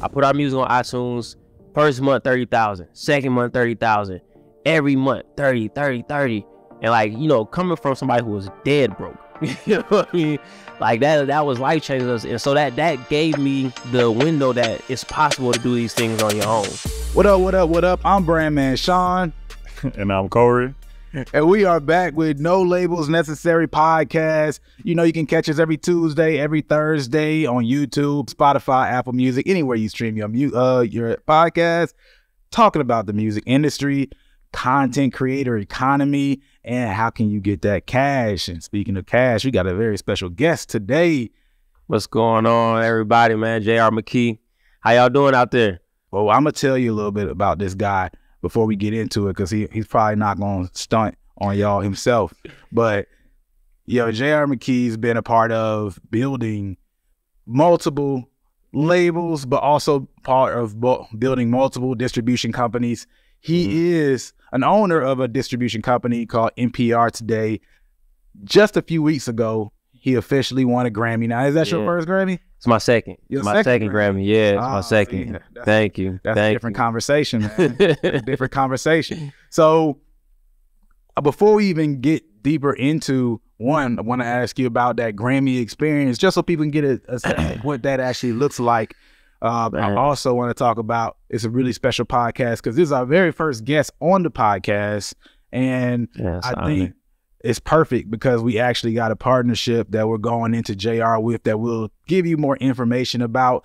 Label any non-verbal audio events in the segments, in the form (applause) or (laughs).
I put our music on iTunes. First month, 30,000. Second month, 30,000. Every month, 30, 30, 30. And like, you know, coming from somebody who was dead broke. (laughs) you know what I mean? Like that that was life changing. And so that that gave me the window that it's possible to do these things on your own. What up, what up, what up? I'm Brandman Sean. (laughs) and I'm Kohrey. (laughs) And we are back with No Labels Necessary podcast. You know, you can catch us every Tuesday, every Thursday on YouTube, Spotify, Apple Music, anywhere you stream your uh your podcast, talking about the music industry, content creator economy, and how can you get that cash. And speaking of cash, we got a very special guest today. What's going on, everybody, man? JR McKee. How y'all doing out there? Well, I'm gonna tell you a little bit about this guy before we get into it because he, he's probably not going to stunt on y'all himself. But, yo, J.R. McKee's been a part of building multiple labels, but also part of building multiple distribution companies. He mm-hmm. is an owner of a distribution company called NPR Today. Just a few weeks ago, he officially won a Grammy. Now, is that yeah. your first Grammy? It's my second. Your my second, second Grammy. Yeah, it's oh, my second. See, Thank you. That's Thank a different you. conversation, (laughs) different conversation. So uh, before we even get deeper into one, I want to ask you about that Grammy experience, just so people can get a, a sense of what that actually looks like. Uh, I also want to talk about it's a really special podcast because this is our very first guest on the podcast, and yes, I think it's perfect because we actually got a partnership that we're going into JR with that we'll give you more information about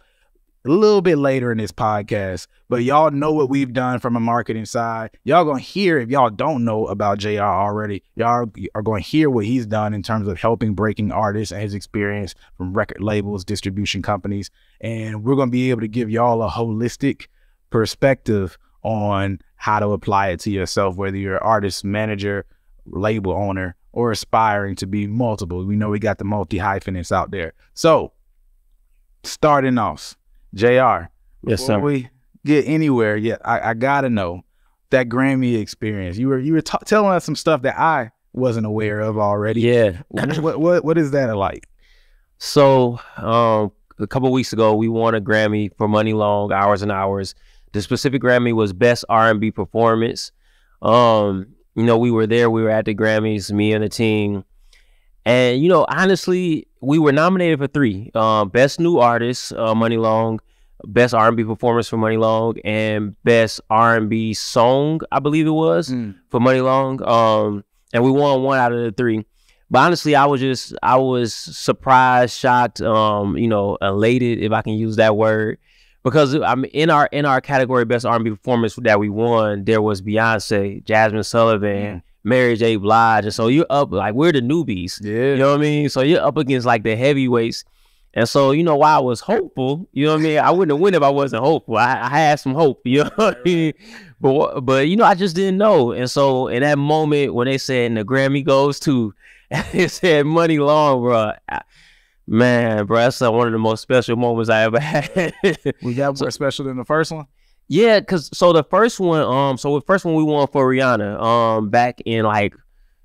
a little bit later in this podcast. But y'all know what we've done from a marketing side. Y'all gonna hear if y'all don't know about JR already, y'all are gonna hear what he's done in terms of helping breaking artists and his experience from record labels, distribution companies. And we're gonna be able to give y'all a holistic perspective on how to apply it to yourself, whether you're an artist, manager, label owner or aspiring to be multiple. We know we got the multi hyphenates out there. So, starting off, Jr. Yes, sir. We get anywhere yet. I, I, gotta know that Grammy experience. You were you were t- telling us some stuff that I wasn't aware of already. Yeah. (clears throat) what what what is that like? So, um, a couple weeks ago, we won a Grammy for Muni Long, Hours and Hours. The specific Grammy was Best R&B Performance. Um, you know, we were there. We were at the Grammys, me and the team. And, you know, honestly, we were nominated for three. Uh, Best New Artist, uh, Muni Long, Best R&B Performance for Muni Long, and Best R&B Song, I believe it was, mm. for Muni Long. Um, and we won one out of the three. But honestly, I was just, I was surprised, shocked, um, you know, elated, if I can use that word because I'm in our in our category best R&B performance that we won. There was Beyonce, Jazmine Sullivan, mm. Mary J. Blige, and so you're up like we're the newbies. Yeah, you know what I mean. So you're up against like the heavyweights, and so you know why I was hopeful. You know what I mean. I wouldn't have won if I wasn't hopeful. I, I had some hope. (laughs) You know what I mean. But but you know I just didn't know, and so in that moment when they said and the Grammy goes to, (laughs) it said Muni Long, bro. I, Man, bro, that's like one of the most special moments I ever (laughs) had. we got more so, special than the first one. Yeah, cause so the first one, um, so the first one we won for Rihanna, um, back in like,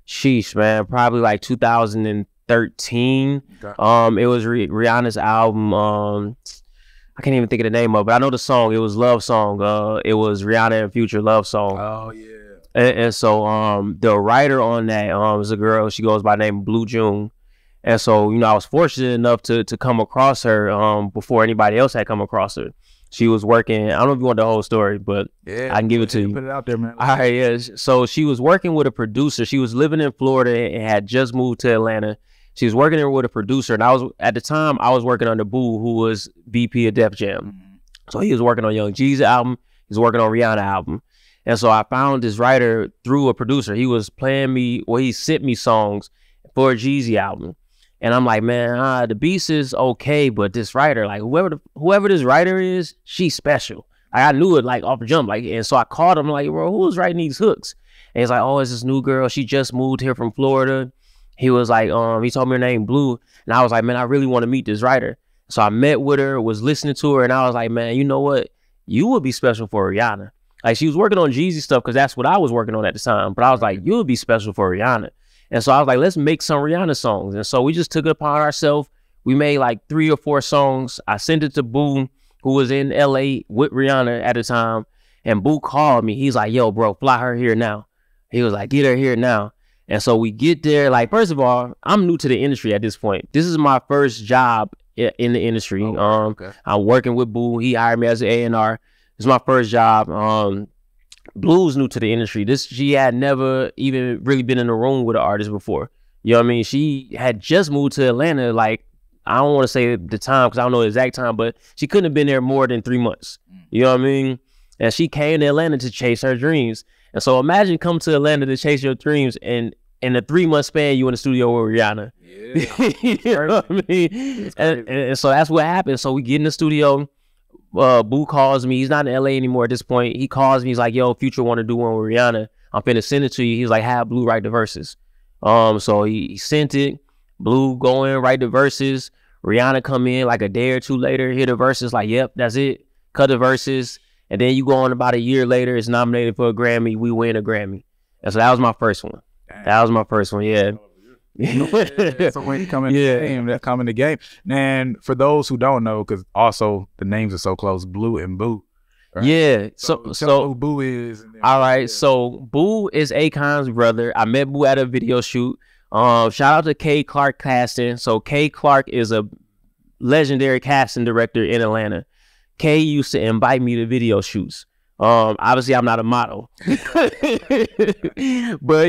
sheesh, man, probably like 2013. Okay. Um, it was Rihanna's album. Um, I can't even think of the name of, it, but I know the song. It was Love Song. Uh, it was Rihanna and Future Love Song. Oh yeah. And, and so, um, the writer on that, um, is a girl. She goes by name Blu June. And so, you know, I was fortunate enough to to come across her um, before anybody else had come across her. She was working. I don't know if you want the whole story, but yeah, I can give it to you. Put it out there, man. All right, yeah. So she was working with a producer. She was living in Florida and had just moved to Atlanta. She was working there with a producer, and I was at the time I was working under Bu, who was VP of Def Jam. Mm-hmm. So he was working on Young Jeezy album. He was working on Rihanna album. And so I found this writer through a producer. He was playing me, well, he sent me songs for a Jeezy album. And I'm like, man, uh, the beast is okay, but this writer, like whoever the, whoever this writer is, she's special. Like, I knew it like off the jump, like, and so I called him like, bro, who's writing these hooks? And he's like, oh, it's this new girl. She just moved here from Florida. He was like, um, he told me her name Blu, and I was like, man, I really want to meet this writer. So I met with her, was listening to her, and I was like, man, you know what? You would be special for Rihanna. Like she was working on Jeezy stuff because that's what I was working on at the time. But I was like, you would be special for Rihanna. And so I was like, let's make some Rihanna songs. And so we just took it upon ourselves. We made like three or four songs. I sent it to Bu. who was in LA with Rihanna at the time. And Bu called me. He's like, yo, bro, fly her here now. He was like, get her here now. And so we get there. Like, first of all, I'm new to the industry at this point. This is my first job in the industry. Oh, um, okay. I'm working with Bu. He hired me as an A&R. It's my first job. Um, Blu's new to the industry. This she had never even really been in a room with an artist before. You know what I mean? She had just moved to Atlanta. Like I don't want to say the time because I don't know the exact time, but she couldn't have been there more than three months. Mm. You know what I mean? And she came to Atlanta to chase her dreams. And so imagine come to Atlanta to chase your dreams and in a three month span you in the studio with Rihanna. Yeah. (laughs) you know what I mean? And, and, so that's what happened. So we get in the studio. Uh, Bu calls me. He's not in LA anymore at this point. He calls me. He's like, "Yo, Future want to do one with Rihanna. I'm finna send it to you." He's like, "Have Blu write the verses." Um, so he, he sent it. Blu go in, write the verses. Rihanna come in like a day or two later, hear the verses, like, "Yep, that's it." Cut the verses, and then you go on about a year later, it's nominated for a Grammy. We win a Grammy. And so that was my first one. That was my first one. Yeah. (laughs) so when you come in yeah. the game, that come in the game. And for those who don't know, because also the names are so close, Blu and Bu. Right? Yeah. So so, so who Bu is. All right. Yeah. So Bu is Akon's brother. I met Bu at a video shoot. Um, shout out to Kay Clark casting. So Kay Clark is a legendary casting director in Atlanta. Kay used to invite me to video shoots. Um, obviously I'm not a model, (laughs) but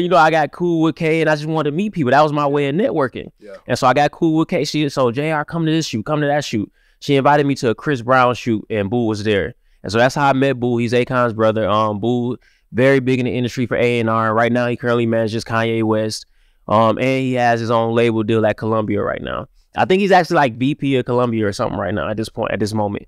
you know I got cool with Kay and I just wanted to meet people. That was my way of networking. Yeah. And so I got cool with Kay. She so Jr. Come to this shoot, come to that shoot. She invited me to a Chris Brown shoot, and Bu was there. And so that's how I met Bu. He's Akon's brother. Um, Bu very big in the industry for A and R. Right now he currently manages Kanye West. Um, and he has his own label deal at Columbia right now. I think he's actually like VP of Columbia or something right now at this point at this moment.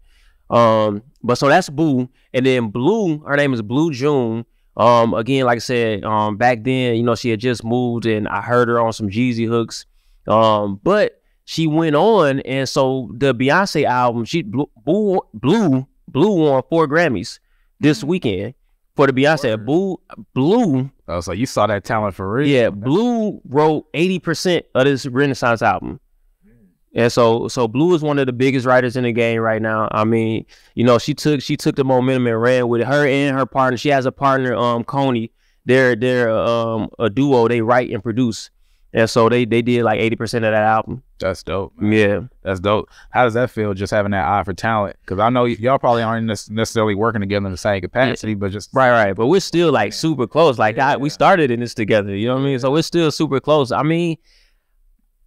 Um, but so that's Bu, and then Blu, her name is Blu June. Um, again, like I said, um, back then, you know, she had just moved, and I heard her on some Jeezy hooks. Um, but she went on, and so the Beyonce album, she Blu Blu Blu, Blu won four Grammys this mm. weekend for the Beyonce. Blu Blu. Oh, so you saw that talent for real? Yeah, Blu wrote eighty percent of this Renaissance album. And so so Blu is one of the biggest writers in the game right now. I mean, you know, she took she took the momentum and ran with it. Her and her partner. She has a partner, um, Coney. They're they're um a duo. They write and produce. And so they they did like eighty percent of that album. That's dope. Man. Yeah, that's dope. How does that feel? Just having that eye for talent? Because I know y'all probably aren't necessarily working together in the same capacity, yeah. but just right, right. But we're still like super close. Like yeah, I, we started in this together. You know what I mean? So we're still super close. I mean,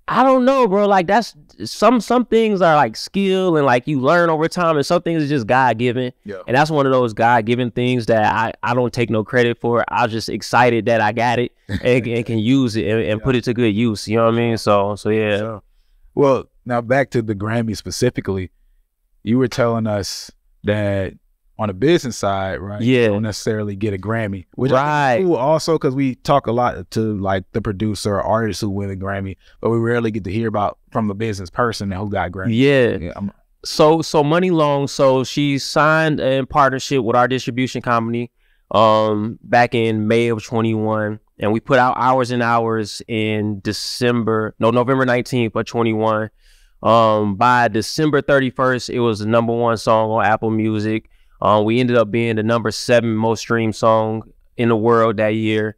I don't know, bro. Like that's some some things are like skill and like you learn over time, and some things are just God given. Yeah. And that's one of those God given things that I I don't take no credit for. I'm just excited that I got it (laughs) and, and can use it and, and yeah. put it to good use. You know what I mean? So so yeah. So, well, now back to the Grammy specifically. You were telling us that on the business side, right? Yeah. don't necessarily get a Grammy, which right. cool also because we talk a lot to like the producer or artists who win a Grammy, but we rarely get to hear about from the business person who got Grammy. Yeah. yeah so so Muni Long, so she signed in partnership with our distribution company um back in May of 21 and we put out hours and hours in December, no November 19th of 21. Um by December 31st, it was the number one song on Apple Music. Um, we ended up being the number seven most streamed song in the world that year.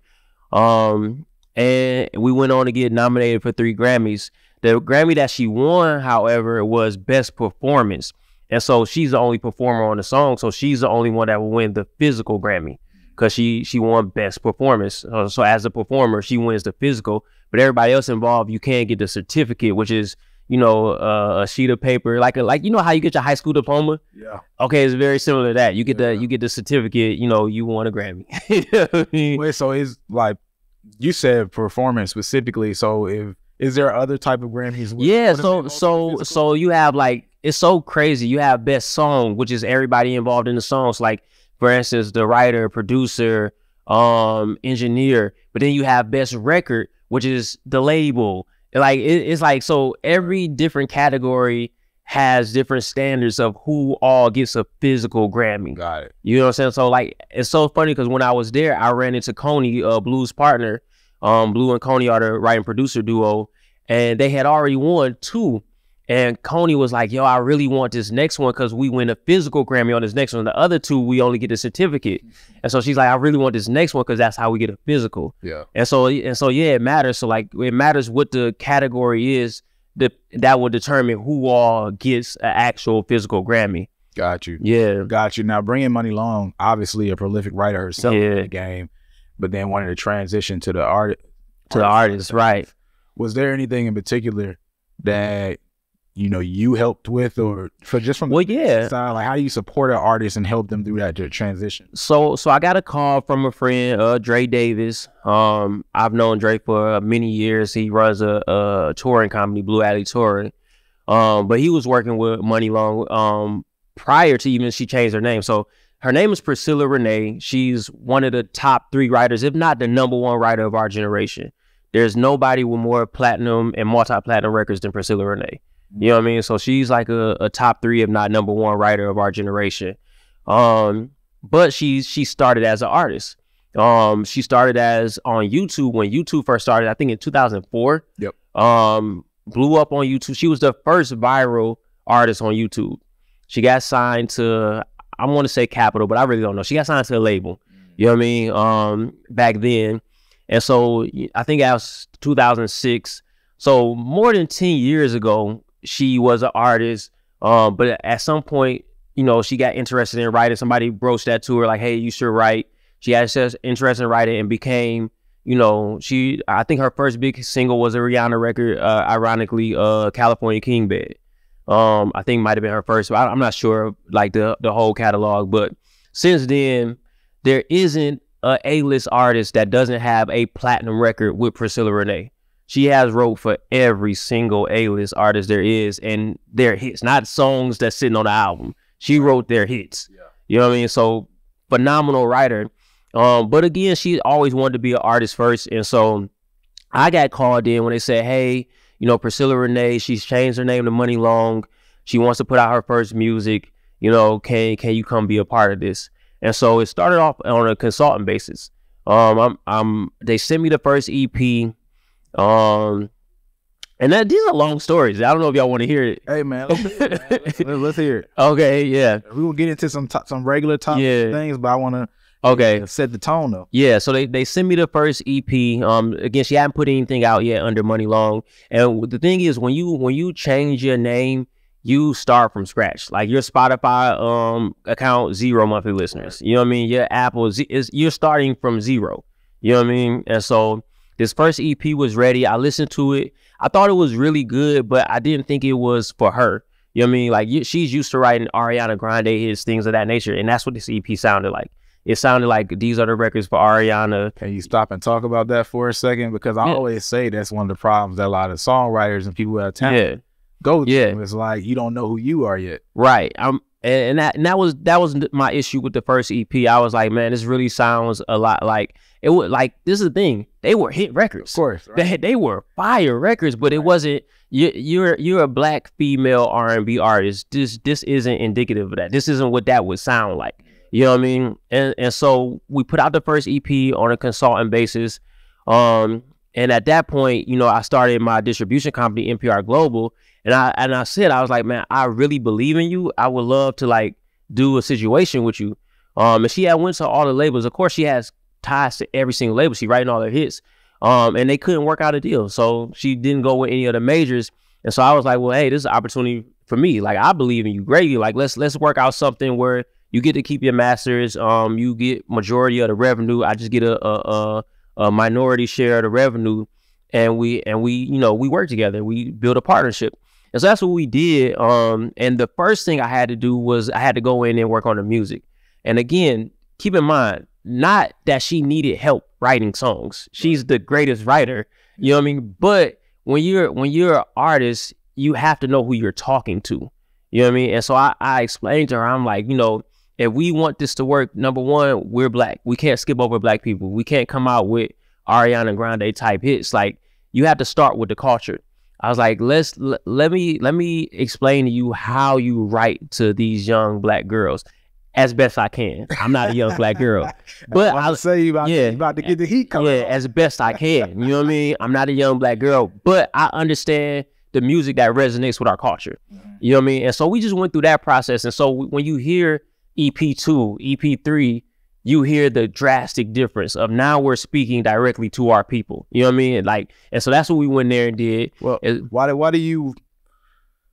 Um, and we went on to get nominated for three Grammys. The Grammy that she won, however, was Best Performance. And so she's the only performer on the song. So she's the only one that will win the physical Grammy because she she won Best Performance. Uh, so as a performer, she wins the physical. But everybody else involved, you can't get the certificate, which is you know, uh, a sheet of paper, like a, like you know how you get your high school diploma. Yeah. Okay, it's very similar to that. You get yeah. the you get the certificate. You know, you won a Grammy. (laughs) you know I mean? Wait, so it's like you said performance specifically. So if is there other type of Grammys? yeah. So so so you have like it's so crazy. You have best song, which is everybody involved in the songs. Like for instance, the writer, producer, um, engineer. But then you have best record, which is the label like it, it's like so every different category has different standards of who all gets a physical Grammy. Got it. You know what I'm saying? So like it's so funny because when I was there, I ran into Coney, uh, Blu's partner. Um, Blu and Coney are the writing producer duo, and they had already won two. And Coney was like, "Yo, I really want this next one because we win a physical Grammy on this next one. The other two, we only get a certificate." And so she's like, "I really want this next one because that's how we get a physical." Yeah. And so and so yeah, it matters. So like it matters what the category is that that will determine who all gets an actual physical Grammy. Got you. Yeah. Got you. Now bringing Muni Long, obviously a prolific writer herself Yeah. in the game, but then wanted to transition to the art To the artist, right. Was there anything in particular that you know you helped with, or for just from the Well, yeah. side, like how do you support an artist and help them through that transition? So so I got a call from a friend, uh, Dre Davis. Um, I've known Dre for uh, many years. He runs a, a touring company, Blue Alley Touring. Um, but he was working with Muni Long um prior to even she changed her name. So her name is Priscilla Renea. She's one of the top three writers, if not the number one writer of our generation. There's nobody with more platinum and multi-platinum records than Priscilla Renea. You know what I mean? So she's like a, a top three, if not number one writer of our generation. Um, but she she started as an artist. Um, she started as on YouTube when YouTube first started. I think in 2004. Yep. Um, blew up on YouTube. She was the first viral artist on YouTube. She got signed to I want to say Capitol, but I really don't know. She got signed to a label. You know what I mean? Um, back then, and so I think that was 2006. So more than 10 years ago, she was an artist. Um, but at some point, you know, she got interested in writing. Somebody broached that to her, like, "Hey, you should write." She had such interest in writing and became, you know, she. I think her first big single was a Rihanna record, uh, ironically, uh, "California King Bed." Um, I think might have been her first. I, I'm not sure, like the the whole catalog, but since then, there isn't a A-list artist that doesn't have a platinum record with Priscilla Renea. She has wrote for every single A-list artist there is, and their hits, not songs that's sitting on the album. She wrote their hits. Yeah. You know what I mean? So phenomenal writer. Um, but again, she always wanted to be an artist first, and so I got called in when they said, "Hey, you know, Priscilla Renea, she's changed her name to Muni Long. She wants to put out her first music. You know, can can you come be a part of this?" And so it started off on a consultant basis. Um, I'm, I'm, they sent me the first EP. Um, and that these are long stories. I don't know if y'all want to hear it. Hey man, let's, hear it, man. Let's, let's hear it. (laughs) Okay, yeah, We will get into some to- some regular topic Yeah. things, but I want to okay. set the tone though. Yeah, so they they sent me the first EP. Um, again, she hadn't put anything out yet under Muni Long. And the thing is, when you when you change your name, you start from scratch. Like your Spotify um account, zero monthly listeners. You know what I mean? Your Apple is you're starting from zero. You know what I mean? And so this first EP was ready. I listened to it. I thought it was really good, but I didn't think it was for her. You know what I mean? Like she's used to writing Ariana Grande hits, things of that nature, and that's what this EP sounded like. It sounded like these are the records for Ariana. Can you stop and talk about that for a second? Because I Yeah. always say that's one of the problems that a lot of songwriters and people that have talent Yeah, go through. Yeah. It's like you don't know who you are yet. right. I'm and, and that and that was that was my issue with the first EP. I was like, man, this really sounds a lot like it would like this is the thing. They were hit records. Of course. Right? They, they were fire records, but it wasn't. You, you're you're a black female R and B artist. This this isn't indicative of that. This isn't what that would sound like. You know what I mean? And and so we put out the first EP on a consultant basis. Um, and at that point, you know, I started my distribution company, NPR Global, and I and I said, I was like, man, I really believe in you. I would love to like do a situation with you. Um, and she had went to all the labels. Of course, she has ties to every single label. She writing all her hits. Um, and they couldn't work out a deal, so she didn't go with any of the majors. And so I was like, well, hey, this is an opportunity for me. Like I believe in you greatly. Like let's let's work out something where you get to keep your masters. Um, you get majority of the revenue. I just get a a, a, a minority share of the revenue, and we and we you know we work together. We build a partnership. And so that's what we did. Um, and the first thing I had to do was I had to go in and work on the music. And again, keep in mind, not that she needed help writing songs. She's the greatest writer. You know what I mean? But when you're when you're an artist, you have to know who you're talking to. You know what I mean? And so I, I explained to her, I'm like, you know, if we want this to work, number one, we're black. We can't skip over black people. We can't come out with Ariana Grande type hits. Like you have to start with the culture. I was like, let's l- let me let me explain to you how you write to these young black girls as best I can. I'm not a young black girl, (laughs) but I say you about, yeah. you about to get the heat coming. yeah, as best I can. You know what I mean? I'm not a young black girl, but I understand the music that resonates with our culture. You know what I mean? And so we just went through that process. And so when you hear EP two, EP three, you hear the drastic difference of now we're speaking directly to our people. You know what I mean? Like, and so that's what we went there and did. Well, It- why do why do you?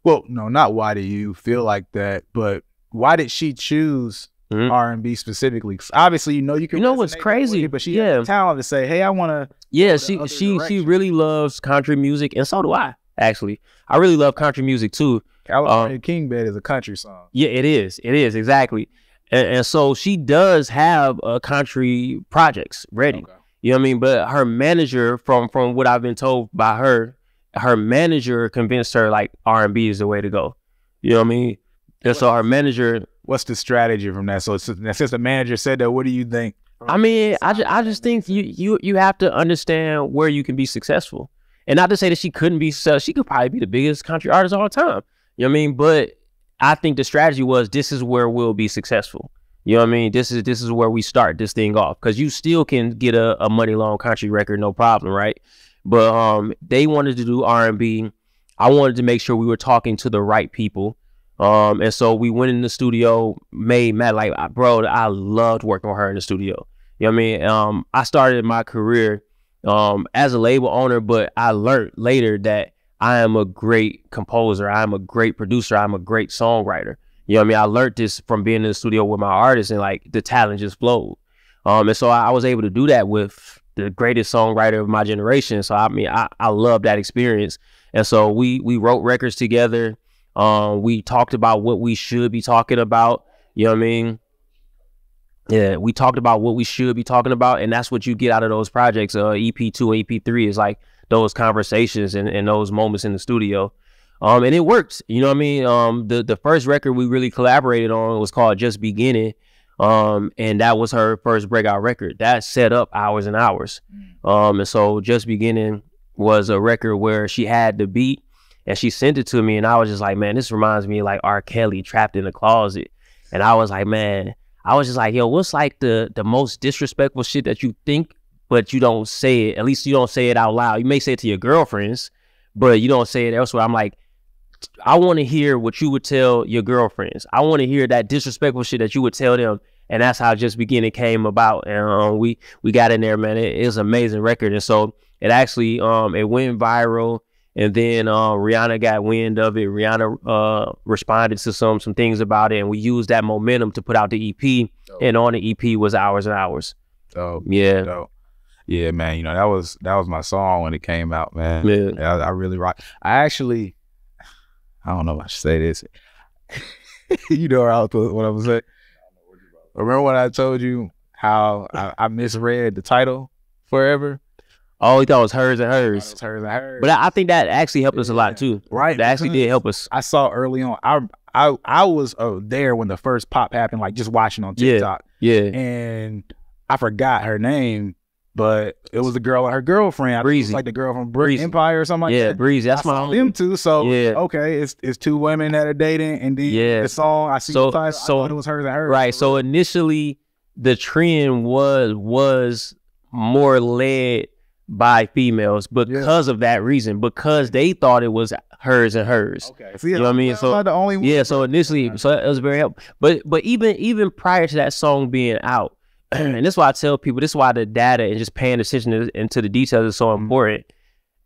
Well, no, not why do you feel like that, but why did she choose Mhm. R and B specifically? obviously, you know you can. You know what's crazy? it, but she Yeah. the talent to say, "Hey, I want to." Yeah, she she she really loves country music, and so do I. Actually, I really love country music too. California Um, King Bed is a country song. Yeah, it is. It is exactly. And, and so she does have uh, country projects ready. Okay. You know what I mean? But her manager, from from what I've been told by her, her manager convinced her like R and B is the way to go. You know what I mean? And so her manager, What's the strategy from that? So since since the manager said that, what do you think? I mean, I just, I just think you you you have to understand where you can be successful, and not to say that she couldn't be. So she could probably be the biggest country artist of all time. You know what I mean? But I think the strategy was this is where we'll be successful. You know what I mean? This is this is where we start this thing off because you still can get a, a Muni Long country record, no problem, right? But um, they wanted to do R and B. I wanted to make sure we were talking to the right people. Um, and so we went in the studio, made Matt like, bro, I loved working with her in the studio. You know what I mean? Um, I started my career um as a label owner, but I learned later that I am a great composer. I am a great producer. I'm a great songwriter. You know what I mean? I learned this from being in the studio with my artists and like the talent just flowed. Um, and so I, I was able to do that with the greatest songwriter of my generation. So I mean, I, I love that experience. And so we we wrote records together. Um, we talked about what we should be talking about. You know what I mean? Yeah, we talked about what we should be talking about, and that's what you get out of those projects. Uh, EP two, EP three is like those conversations and, and those moments in the studio. Um, and it worked. You know what I mean? Um, the the first record we really collaborated on was called Just Beginning. Um, and that was her first breakout record. That set up hours and hours. Um, and so Just Beginning was a record where she had the beat and she sent it to me, and I was just like, man, this reminds me of like R. Kelly trapped in a closet. And I was like, man, I was just like, yo, what's like the the most disrespectful shit that you think, but you don't say it. At least you don't say it out loud. You may say it to your girlfriends, but you don't say it elsewhere. I'm like, I want to hear what you would tell your girlfriends. I want to hear that disrespectful shit that you would tell them. And that's how just beginning came about. And um, we we got in there, man. It, it was an amazing record. And so it actually um it went viral. And then uh, Rihanna got wind of it. Rihanna uh, responded to some some things about it, and we used that momentum to put out the EP. And on the EP was hours and hours. So Yeah, dope. Yeah, man. You know that was that was my song when it came out, man. yeah. I, I really rock. I actually, I don't know if I should say this. (laughs) you know what I was what I was saying. Remember when I told you how I, I misread the title forever? Oh, he thought it was hers and hers. was hers and hers. But I, I think that actually helped us a lot too. right, That actually did help us. I saw early on. I I I was uh, there when the first pop happened, like just watching on TikTok. Yeah. TikTok, Yeah, and I forgot her name, but it was the girl and her girlfriend. I think it was Breezy. like the girl from Brick Breezy. Empire or something like yeah, that. Breezy. That's I my saw them two. So Yeah. okay, it's it's two women that are dating, and then Yeah. the song I see So- the title, so- I thought it was hers and hers. Right. So initially, the trend was was more led by females because of that reason, because they thought it was hers and hers. okay, see, You know what I mean? So- the only one. Yeah, so initially, so it was very helpful. But but even even prior to that song being out, (clears throat) and this is why I tell people, this is why the data and just paying attention to, into the details is so Mhm. important.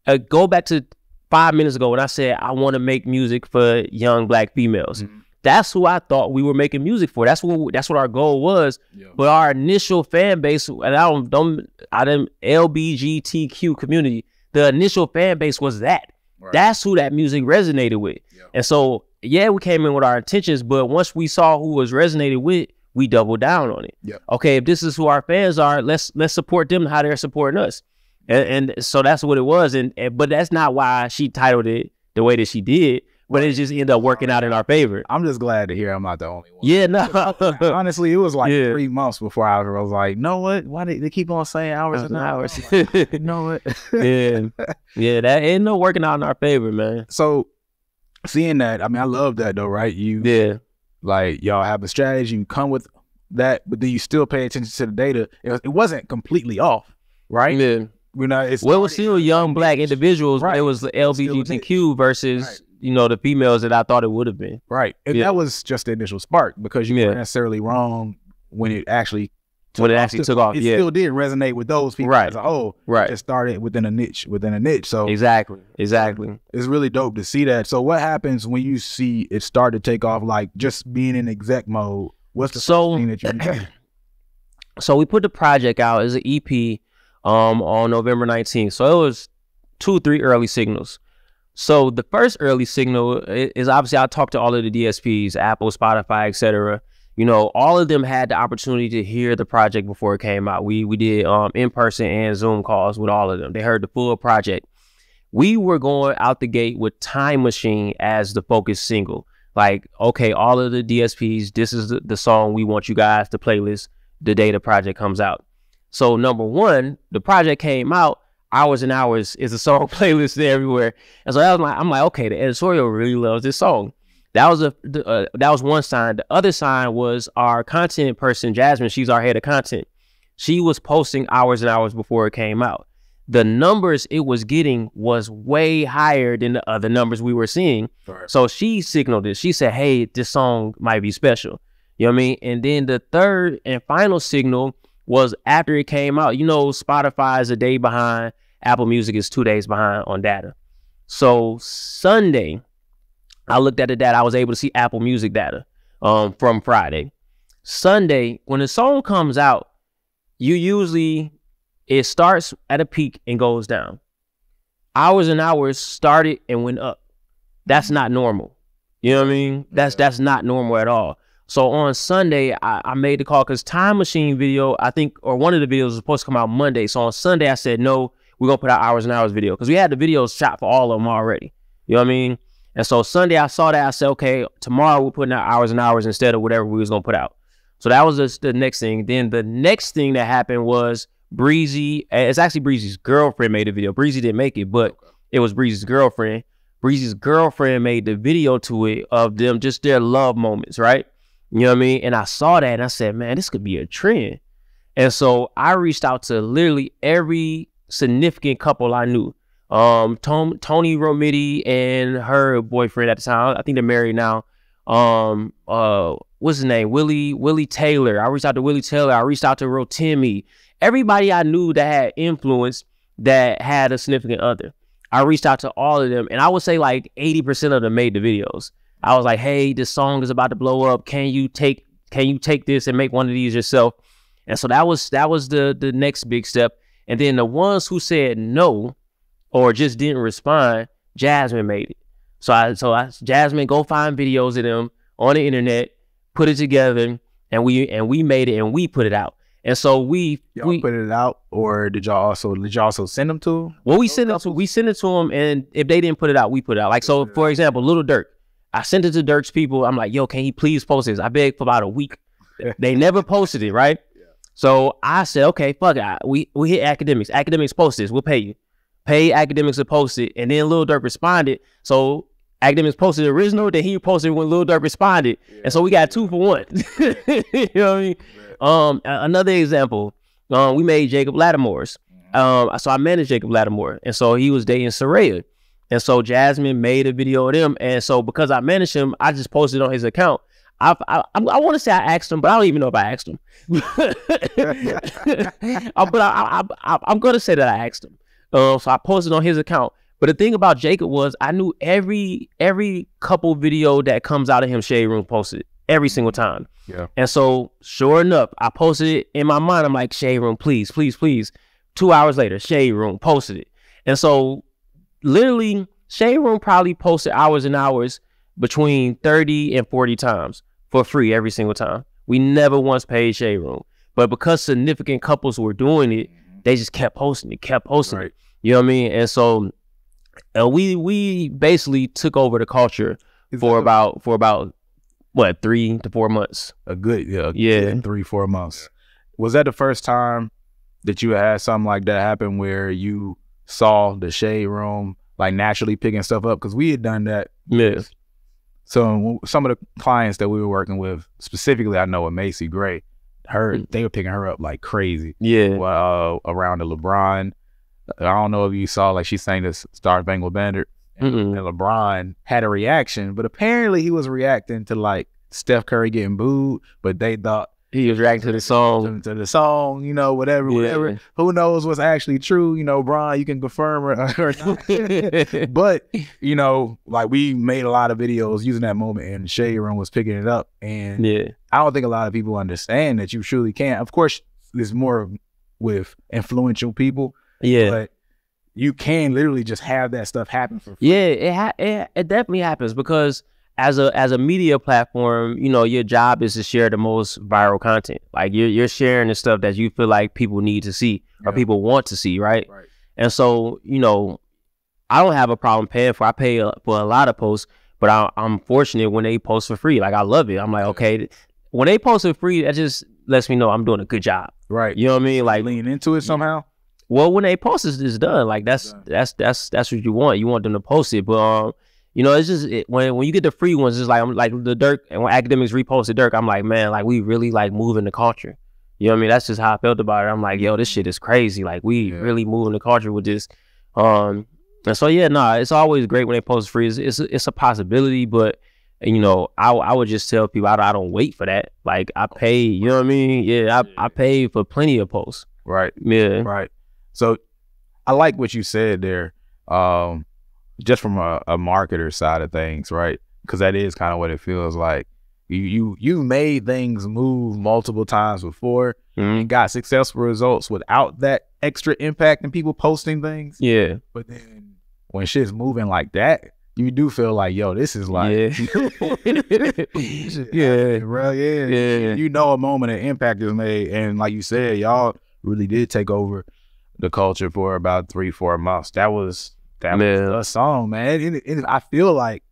Uh, go back to five minutes ago when I said I want to make music for young black females. Mhm. That's who I thought we were making music for. That's what that's what our goal was. Yeah. But our initial fan base, and I don't don't I didn't LBGTQ community, the initial fan base was that. Right. That's who that music resonated with. Yeah. And so, yeah, we came in with our intentions, but once we saw who was resonated with, we double down on it. Yeah. Okay, if this is who our fans are, let's let's support them how they're supporting us. And, and so that's what it was. And, and but that's not why she titled it the way that she did. But it just ended up working out in our favor. I'm just glad to hear I'm not the only one. Yeah, no. (laughs) Honestly, it was like Yeah. three months before I was like, know what? Why they, they keep on saying hours and uh-huh. hours? (laughs) hours. You know what? yeah, yeah, that ain't no working out in our favor, man. so seeing that, I mean, I love that though, right? You Yeah, like y'all have a strategy, you come with that, but then you still pay attention to the data. It, was, it wasn't completely off, right? yeah, we're not. It's Well, it was still young black individuals. Right. It was the still a niche. LGBTQ versus Right. you know the females that I thought it would have been. right, and Yeah. that was just the initial spark because you Yeah. weren't necessarily wrong when it actually When it actually Still- took off, It yeah. still did resonate with those people Right. as a whole. Right. It started within a niche, within a niche. So Exactly. Exactly. it's really dope to see that. So what happens when you see it start to take off? Like just being in exec mode. What's the So- thing that you? (clears throat) so we put the project out as an EP um on November 19th. So it was two, three early signals. So the first early signal is obviously I talked to all of the DSPs, Apple, Spotify, etc. You know, all of them had the opportunity to hear the project before it came out. We we did um in person and Zoom calls with all of them. They heard the full project. We were going out the gate with Time Machine as the focus single. Like, okay, all of the DSPs, this is the, the song we want you guys to playlist the day the project comes out. So number one, the project came out. Hours and hours is a song (laughs) playlist everywhere, and so that was my. I'm like, okay, the editorial really loves this song. That was a uh, that was one sign. The other sign was our content person, Jasmine. She's our head of content. She was posting hours and hours before it came out. The numbers it was getting was way higher than the other numbers we were seeing. So she signaled it. She said, "Hey, this song might be special." You know what I mean? And then the third and final signal was after it came out. You know, Spotify is a day behind. Apple Music is two days behind on data. So Sunday, I looked at the data. I was able to see Apple Music data um, from Friday. Sunday, when the song comes out, you usually it starts at a peak and goes down. Hours and hours started and went up. That's not normal. You know what I mean? That's that's not normal at all. So on Sunday, I, I made the call because Time Machine video, I think, or one of the videos was supposed to come out Monday. So on Sunday, I said, no, we're gonna put out hours and hours video because we had the videos shot for all of them already. You know what I mean? And so Sunday, I saw that. I said, okay, tomorrow we're putting out hours and hours instead of whatever we was gonna put out. So that was just the next thing. Then the next thing that happened was Breezy. It's actually Breezy's girlfriend made the video. Breezy didn't make it, but it was Breezy's girlfriend. Breezy's girlfriend made the video to it of them just their love moments, right? You know what I mean? And I saw that and I said, man, this could be a trend. And so I reached out to literally every significant couple I knew. Um, Tom, Toni Romiti and her boyfriend at the time. I think they're married now. Um, uh, what's his name? Willie Willie Taylor. I reached out to Willie Taylor. I reached out to Rotimi. Everybody I knew that had influence that had a significant other. I reached out to all of them, and I would say like 80% of them made the videos. I was like, hey, this song is about to blow up. Can you take can you take this and make one of these yourself? And so that was that was the the next big step. And then the ones who said no or just didn't respond, Jasmine made it. So I so I Jasmine go find videos of them on the internet, put it together, and we and we made it and we put it out. And so we Y'all we put it out, or did y'all also did y'all also send them to? well we send it to we send it to them, and if they didn't put it out, we put it out. Like so, for example, Little Durk, I sent it to Durk's people. I'm like, yo, can he please post this? I begged for about a week. (laughs) they never posted it, right? Yeah. So I said, okay, fuck it. I- We we hit Akademiks. Akademiks post this. We'll pay you. Pay Akademiks to post it, and then Lil Durk responded. So Akademiks posted the original, then he posted when Lil Durk responded, and so we got two for one. (laughs) you know what I mean? Um, another example, um, we made Jacob Lattimore's. Um, so I managed Jacob Lattimore, and so he was dating Soraya, and so Jasmine made a video of them, and so because I managed him, I just posted on his account. I I, I, want to say I asked him, but I don't even know if I asked him. (laughs) (laughs) Uh, but I, I, I I'm gonna say that I asked him. Um, so I posted on his account. But the thing about Jacob was I knew every every couple video that comes out of him, Shade Room posted every single time. Yeah. And so sure enough, I posted it in my mind. I'm like, Shade Room, please, please, please. Two hours later, Shade Room posted it. And so literally, Shade Room probably posted hours and hours between 30 and 40 times for free every single time. We never once paid Shade Room. But because significant couples were doing it, they just kept posting it, kept posting Right. it. You know what I mean? And so uh, we we basically took over the culture Is for about for about what three to four months. a good yeah Yeah. good three four months. Was that the first time that you had something like that happen where you saw the shade room like naturally picking stuff up? Because we had done that. Yes. So some of the clients that we were working with, specifically, I know with Macy Gray, her Mm. they were picking her up like crazy. Yeah. Uh, around the LeBron I don't know if you saw like she sang this Star Spangled Banner, and, LeBron had a reaction, but apparently he was reacting to like Steph Curry getting booed, but they thought He was reacting to the song. to, to the song, you know, whatever, whatever. Yeah. Who knows what's actually true? You know, Brian, you can confirm or, (laughs) or not. (laughs) but you know, like we made a lot of videos using that moment, and Shade Room was picking it up, and yeah. I don't think a lot of people understand that you truly can. Of course, there's more with influential people, Yeah. but you can literally just have that stuff happen for free. Yeah, it, ha- it it definitely happens because as a as a media platform, you know, your job is to share the most viral content. Like you're you're sharing the stuff that you feel like people need to see or Yeah. people want to see, right? Right. And so, you know, I don't have a problem paying for. I pay uh, for a lot of posts, but I, I'm fortunate when they post for free. Like I love it. I'm like, okay, when they post for free, that just lets me know I'm doing a good job. Right. You know what I mean? Like, lean into it somehow. well, when they post it, it's done. Like that's Done. that's that's that's what you want. You want them to post it, but um, you know, it's just it, when when you get the free ones, it's like I'm like the Durk and when Akademiks reposted Durk, I'm like, man, like we really like moving the culture. You know what I mean? That's just how I felt about it. I'm like, yo, this shit is crazy. Like we Yeah. really moving the culture with this. Um, and so yeah, nah, it's always great when they post free. It's it's, it's a possibility, but you know, I I would just tell people I, don't- I don't wait for that. Like I pay, you know what I mean? Yeah, I I pay for plenty of posts. Right. Yeah, Right. So I like what you said there. Um, just from a, a marketer side of things, right? Because that is kind of what it feels like. You you you made things move multiple times before Mhm. and got successful results without that extra impact and people posting things. yeah. But then when shit's moving like that, you do feel like, yo, this is like yeah. (laughs) (laughs) yeah. bro, yeah. Yeah. You know a moment of impact is made. And like you said, y'all really did take over the culture for about three, four months. That was that Man. was a song, man. And, and I feel like,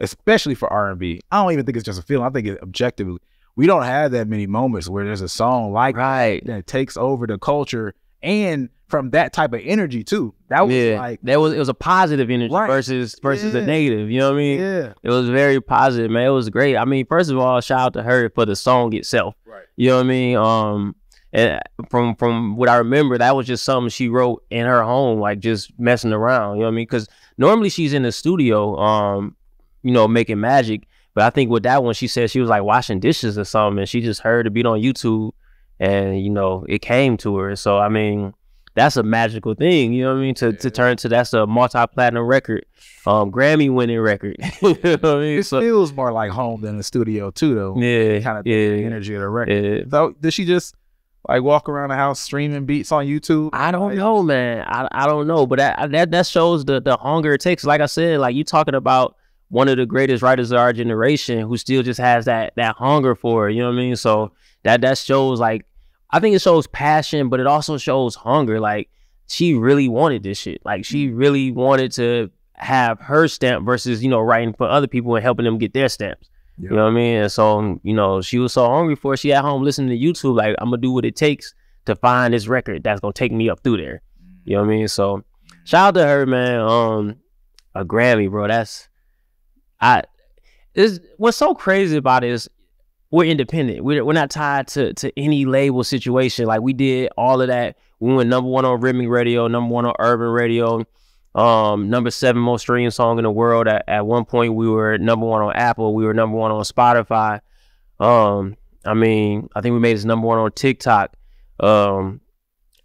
especially for R and B, I don't even think it's just a feeling. I think it objectively, we don't have that many moments where there's a song like Right. that takes over the culture and from that type of energy too. That was Yeah. like that was it was a positive energy Right. versus versus the Yeah. negative. You know what I mean? yeah. It was very positive, man. It was great. I mean, first of all, shout out to her for the song itself. Right. You know what I mean? Um, and from from what I remember, that was just something she wrote in her home, like just messing around. You know what I mean? Because normally she's in the studio, um, you know, making magic. But I think with that one, she said she was like washing dishes or something, and she just heard a beat on YouTube, and you know, it came to her. So I mean, that's a magical thing. You know what I mean? To to Yeah. turn to that's a multi platinum record, um, Grammy winning record. (laughs) you know what I mean? It So feels more like home than the studio too, though. yeah, kind of yeah, the energy of the record. yeah. Though, did she just like walk around the house streaming beats on YouTube? I don't know, man. I, I don't know, but that that that shows the the hunger it takes. Like I said, like you talking about one of the greatest writers of our generation who still just has that that hunger for it. You know what I mean? So that that shows like I think it shows passion, but it also shows hunger. Like she really wanted this shit. Like she really wanted to have her stamp versus you know writing for other people and helping them get their stamps. Yeah. You know what I mean? And so you know she was so hungry for it. She at home listening to YouTube. Like I'm gonna do what it takes to find this record that's gonna take me up through there. You know what I mean? So shout out to her, man. Um, a Grammy, bro. That's I. Is what's so crazy about it is we're independent. We're we're not tied to to any label situation. Like we did all of that. We went number one on Rhythmic Radio, number one on Urban Radio, um, number seven most streamed song in the world. At, at one point, we were number one on Apple. We were number one on Spotify. Um, I mean, I think we made this number one on TikTok. Um,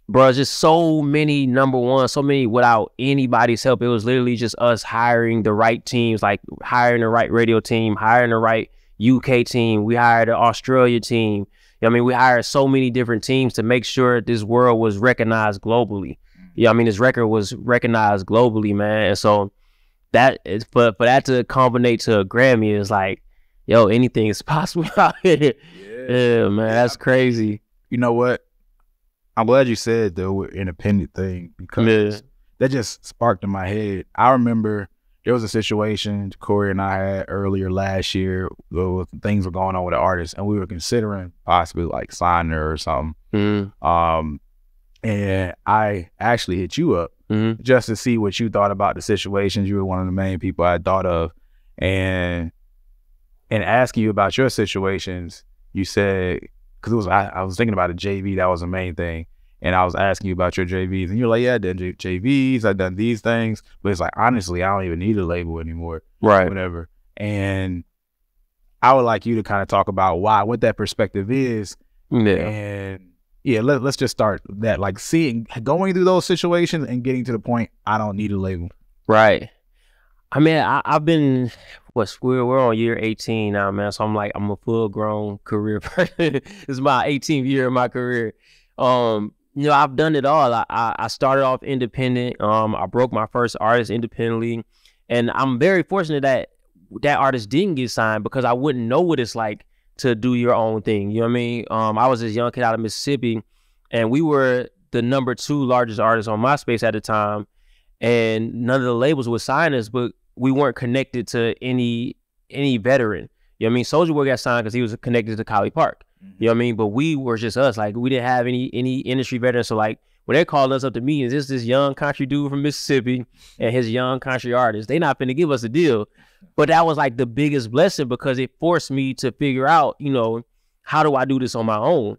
bro, just so many number one, so many without anybody's help. It was literally just us hiring the right teams, like hiring the right radio team, hiring the right UK team. We hired an Australia team. I mean, we hired so many different teams to make sure this world was recognized globally. Yeah, I mean, this record was recognized globally, man. And so that is for for that to combinate to a Grammy is like, yo, anything is (laughs) possible out here. Yeah, man, that's crazy. You know what? I'm glad you said the independent thing because Yeah. that just sparked in my head. I remember there was a situation Kohrey and I had earlier last year. where Things were going on with the artist, and we were considering possibly like signing her or something. Mm, Um, and I actually hit you up mm, just to see what you thought about the situations. You were one of the main people I thought of, and and asking you about your situations. You said because it was I, I was thinking about a JV that was the main thing, and I was asking you about your JVs, and you're like, yeah, I done J- JVs, I've done these things, but it's like honestly, I don't even need a label anymore, Right. whatever. And I would like you to kind of talk about why, what that perspective is, Yeah. and yeah, let, let's just start that, like seeing, going through those situations and getting to the point, I don't need a label. Right. I mean, I, I've been what's we're we're on year 18 now, man. So I'm like I'm a full grown (laughs) career person. this is my 18th year of my career. Um, you know, I've done it all. I, I I started off independent. Um, I broke my first artist independently, and I'm very fortunate that that artist didn't get signed because I wouldn't know what it's like to do your own thing. You know what I mean? Um, I was this young kid out of Mississippi, and we were the number two largest artist on MySpace at the time and none of the labels would sign us, but we weren't connected to any any veteran. You know what I mean? Soulja Boy got signed because he was connected to Collipark. You know what I mean? But we were just us. Like we didn't have any any industry veterans. So like when they called us up to meetings, this this young country dude from Mississippi and his young country artist. They not finna give us a deal. But that was like the biggest blessing because it forced me to figure out, you know, how do I do this on my own?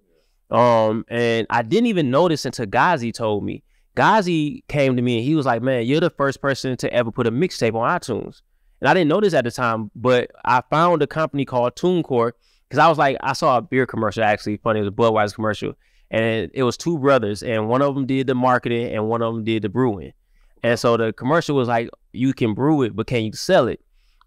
Um, and I didn't even notice until Ghazi told me. Ghazi came to me and he was like, "Man, you're the first person to ever put a mixtape on iTunes." And I didn't know this at the time, but I found a company called TuneCore because I was like, I saw a beer commercial actually. Funny, it was a Budweiser commercial, and it was two brothers, and one of them did the marketing and one of them did the brewing. And so the commercial was like, "You can brew it, but can you sell it?"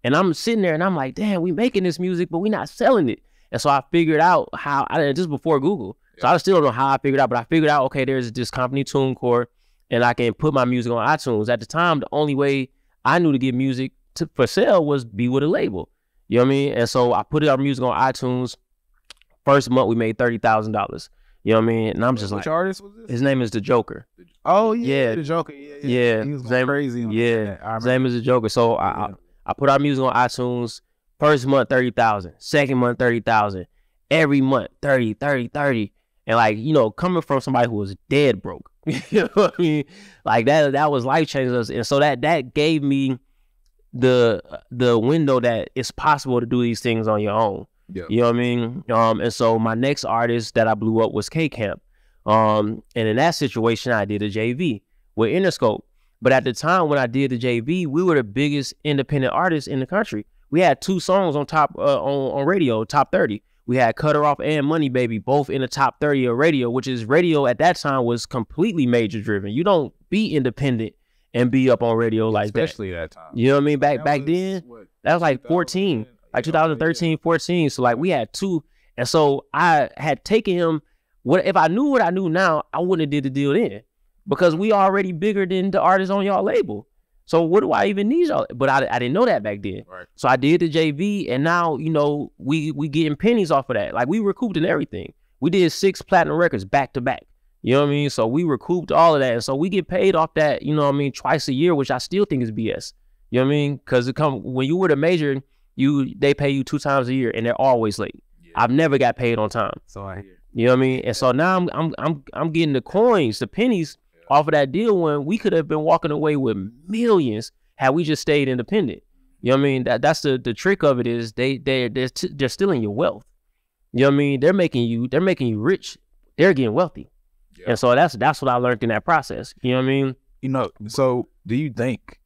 And I'm sitting there and I'm like, "Damn, we making this music, but we not selling it." And so I figured out how. I did just before Google. So I still don't know how I figured out, but I figured out okay, there's this company TuneCore, and I can put my music on iTunes. At the time, the only way I knew to get music to, for sale was be with a label. You know what I mean? And so I put our music on iTunes. First month we made thirty thousand dollars. You know what I mean? And I'm just Which like, artist was this? his name is the Joker. Oh yeah, Yeah. the Joker. Yeah, Yeah. He was crazy. On yeah. His name is the Joker. So I, I I put our music on iTunes. First month, 30,000. Second month, 30,000. Every month, 30, 30, 30. And like, you know, coming from somebody who was dead broke. (laughs) you know what I mean? Like that that was life changing us. And so that that gave me the the window that it's possible to do these things on your own. Yeah. You know what I mean? Um, and so my next artist that I blew up was K Camp. Um, and in that situation, I did a JV with Interscope. But at the time when I did the JV, we were the biggest independent artists in the country. We had two songs on top uh, on on radio, top thirty. We had Cut Her Off and Money Baby both in the top thirty of radio, which is radio at that time was completely major driven. You don't be independent and be up on radio like that. especially that time. You know what I mean? Back That back was, then, what, that was like 14 2000? Like 2013 14 so like we had two and so i had taken him what if i knew what i knew now i wouldn't have did the deal then because we already bigger than the artists on y'all label. So what do i even need y'all but i, I didn't know that back then. Right. so i did the jv and now you know we we getting pennies off of that. Like we recouped and everything. We did six platinum records back to back. You know what i mean? So we recouped all of that and so we get paid off that you know what i mean twice a year which i still think is bs you know what I mean? Because it come when you were the major, you they pay you two times a year, and they're always late. Yeah. I've never got paid on time. So I hear. You know what I mean? And so now I'm I'm I'm I'm getting the coins, the pennies off of that deal when we could have been walking away with millions had we just stayed independent. You know what I mean? That that's the the trick of it is they they they're, t- they're stealing your wealth. You know what I mean? They're making you they're making you rich. They're getting wealthy. Yeah. And so that's that's what I learned in that process. You know what I mean? You know, so do you think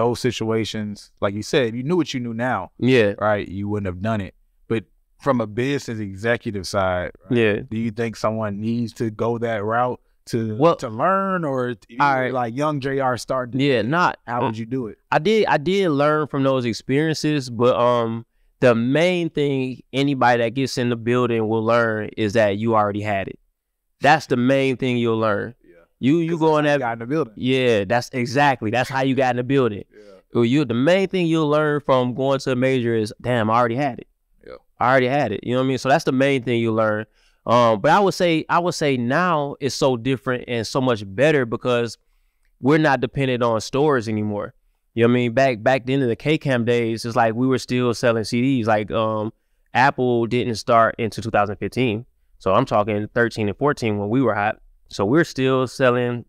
those situations, like you said, if you knew what you knew now, Yeah. right, you wouldn't have done it. But from a business executive side, right, Yeah. do you think someone needs to go that route to Well- to learn, or if you All were right. like young Jr. starting? Yeah, not How would you do it? I did I did learn from those experiences, but um the main thing anybody that gets in the building will learn is that you already had it. That's the main thing you'll learn. You you go in that got in the building. yeah, that's exactly that's how you got in the building. Yeah. Well, You the main thing you'll learn from going to a major is damn, I already had it. Yeah. I already had it. You know what I mean? So that's the main thing you learn. Um, but I would say I would say now it's so different and so much better because we're not dependent on stores anymore. You know what I mean? Back back then in the K Camp days, it's like we were still selling CDs. Like um Apple didn't start into 2015. So I'm talking 13 and 14 when we were hot. So we're still selling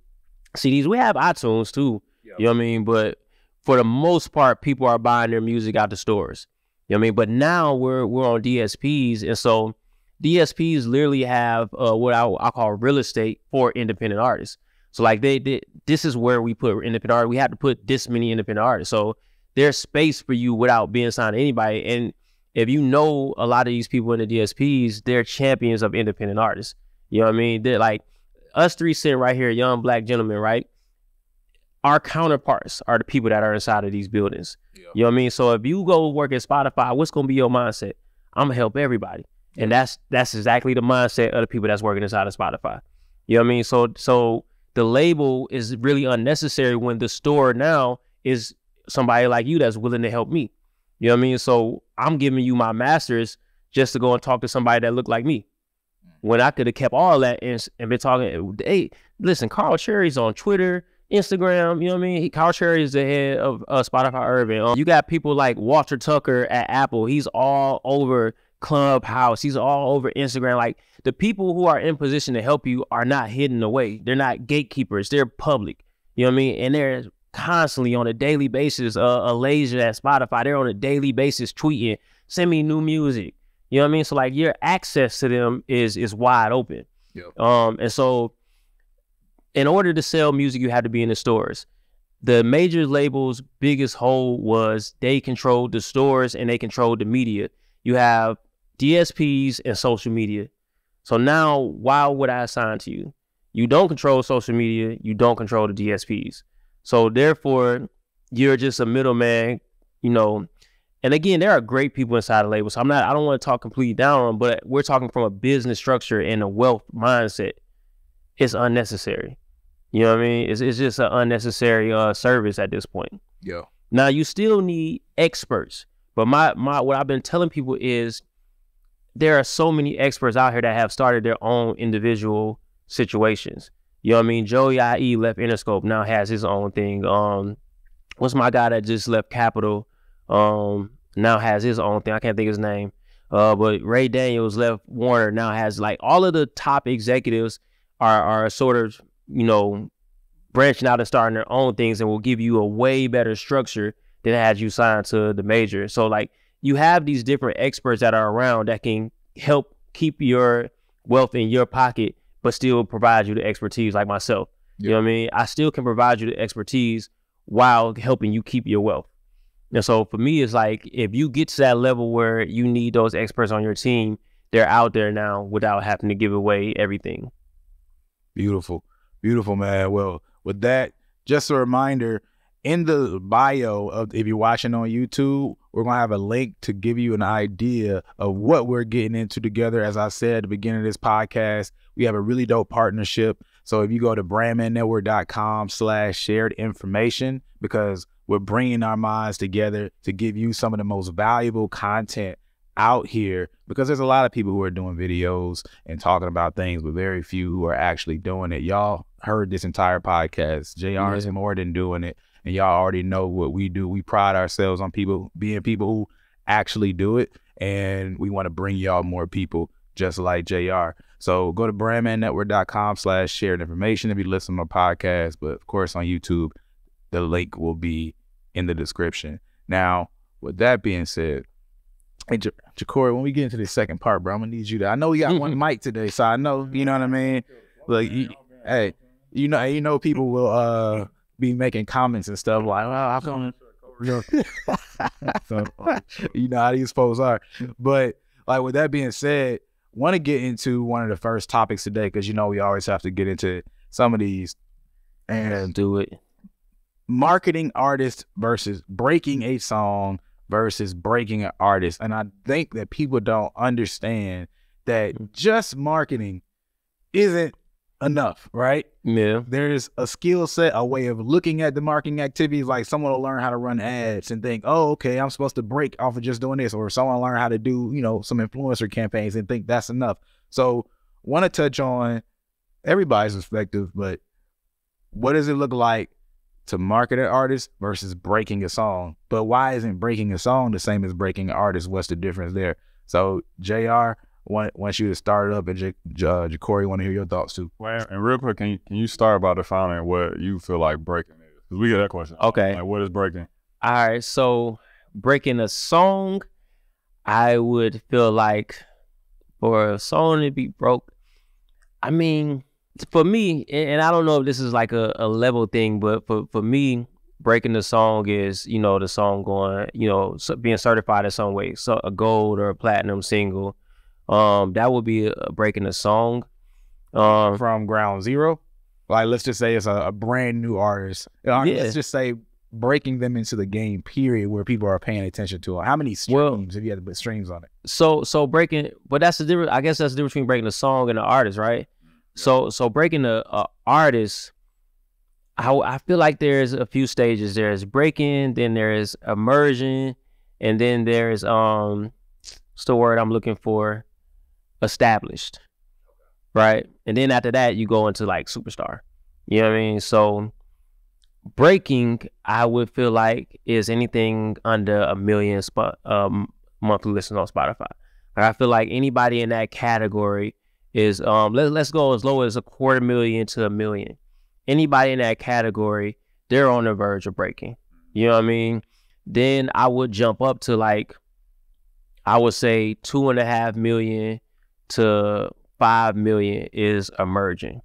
CDs. We have iTunes too. Yeah. You know what I mean? But for the most part, people are buying their music out the stores. You know what I mean? But now we're we're on DSPs, and so DSPs literally have uh, what I, I call real estate for independent artists. So like they, they this is where we put independent art. We have to put this many independent artists. So there's space for you without being signed to anybody. And if you know a lot of these people in the DSPs, they're champions of independent artists. You know what I mean? They're like us three sitting right here, young black gentlemen, right? Our counterparts are the people that are inside of these buildings. Yeah. You know what I mean? So if you go work at Spotify, what's gonna be your mindset? I'm gonna help everybody. And that's that's exactly the mindset of the people that's working inside of Spotify. You know what I mean? So so the label is really unnecessary when the store now is somebody like you that's willing to help me. You know what I mean? So I'm giving you my masters just to go and talk to somebody that looked like me. When I could have kept all that and, and been talking, hey, listen, Carl Chery's on Twitter, Instagram. You know what I mean? He, Carl Chery is the head of uh, Spotify Urban. Um, you got people like Walter Tucker at Apple. He's all over Clubhouse. He's all over Instagram. Like the people who are in position to help you are not hidden away. They're not gatekeepers. They're public. You know what I mean? And they're constantly on a daily basis. Uh, Alasia at Spotify, they're on a daily basis tweeting, send me new music. You know what I mean? So like your access to them is is wide open. Yep. Um, and so in order to sell music, you had to be in the stores. The major labels' biggest hole was they controlled the stores and they controlled the media. You have DSPs and social media. So now, why would I assign to you? You don't control social media. You don't control the DSPs. So therefore, you're just a middleman. You know, and again, there are great people inside the label. So I'm not. I don't want to talk completely down on, but we're talking from a business structure and a wealth mindset. It's unnecessary. You know what I mean? It's it's just an unnecessary uh, service at this point. Yeah. Now you still need experts, but my my what I've been telling people is there are so many experts out here that have started their own individual situations. You know what I mean? Joey IE left Interscope, now has his own thing. Um, what's my guy that just left Capitol? Um, now has his own thing. I can't think of his name. Uh, but Ray Daniels left Warner, now has like all of the top executives are are sort of you know branching out and starting their own things, and will give you a way better structure than had you signed to the major. So like you have these different experts that are around that can help keep your wealth in your pocket, but still provide you the expertise like myself. You know what I mean? I still can provide you the expertise while helping you keep your wealth. And so for me, it's like if you get to that level where you need those experts on your team, they're out there now without having to give away everything. Beautiful. Beautiful, man. Well, with that, just a reminder in the bio of if you're watching on YouTube, we're gonna have a link to give you an idea of what we're getting into together. As I said at the beginning of this podcast, we have a really dope partnership. So if you go to brandmannetwork.com slash shared information, because we're bringing our minds together to give you some of the most valuable content out here because there's a lot of people who are doing videos and talking about things, but very few who are actually doing it. Y'all heard this entire podcast. JR is Yeah. more than doing it. And y'all already know what we do. We pride ourselves on people being people who actually do it. And we want to bring y'all more people just like JR. So go to brandmannetwork.com slash shared information if you listen to my podcast. But of course on YouTube, the link will be in the description. Now, with that being said, Hey, J- Ja'Cory, when we get into the second part, bro, I'm gonna need you to. I know we got one (laughs) mic today, so I know you know what I mean. Like, you, hey, you know, you know, people will uh be making comments and stuff like, "Well, how come?" (laughs) so, you know how these folks are. But like with that being said, want to get into one of the first topics today because you know we always have to get into some of these and Do it. Marketing artist versus breaking a song versus breaking an artist. And I think that people don't understand that mm. just marketing isn't enough, right? Yeah. There's a skill set, a way of looking at the marketing activities. Like someone will learn how to run ads and think, oh, okay, I'm supposed to break off of just doing this. Or someone will learn how to do, you know, some influencer campaigns and think that's enough. So want to touch on everybody's perspective, but what does it look like to market an artist versus breaking a song? But why isn't breaking a song the same as breaking an artist? What's the difference there? So JR, want, want you to start it up and J- J- uh, Ja'Cory want to hear your thoughts too. Well, and real quick, can you can you start by defining what you feel like breaking is? Because we get that question. Okay. Like, what is breaking? All right, so breaking a song, I would feel like for a song to be broke, I mean, for me, and I don't know if this is like a, a level thing, but for, for me, breaking the song is, you know, the song going, you know, being certified in some way, so a gold or a platinum single. Um, that would be uh, breaking the song. Um, from ground zero. Like let's just say it's a, a brand new artist. Uh, Yeah. Let's just say breaking them into the game. Period, where people are paying attention to it. How many streams? Well- if you had to put streams on it, so so breaking but that's the difference i guess that's the difference between breaking the song and the artist right so so breaking the uh, artist I, I feel like there's a few stages. There's breaking then there's immersion and then there's um what's the word i'm looking for? Established right? And then after that you go into like superstar. You know what i mean? So breaking i would feel like is anything under a million spot um monthly listeners on Spotify. I feel like anybody in that category is um let, let's go as low as a quarter million to a million. Anybody in that category, they're on the verge of breaking. You know what I mean? Then I would jump up to like I would say two and a half million to five million is emerging.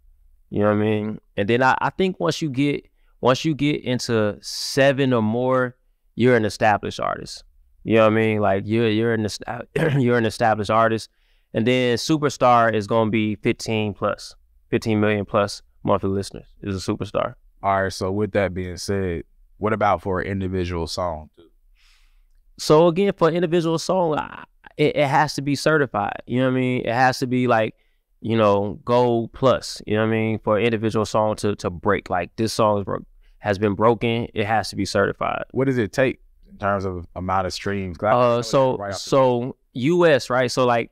You know what I mean? And then I, I think once you get once you get into seven or more, you're an established artist. You know what I mean? Like you're you're an (clears throat) you're an established artist, and then superstar is gonna be 15 plus, 15 million plus monthly listeners is a superstar. all right. So with that being said, what about for an individual song? So again, for individual song, it, it has to be certified. You know what I mean? It has to be like you know gold plus. You know what I mean? For an individual song to to break, like this song has been broken, it has to be certified. What does it take in terms of amount of streams? Uh, so so U.S. right? So like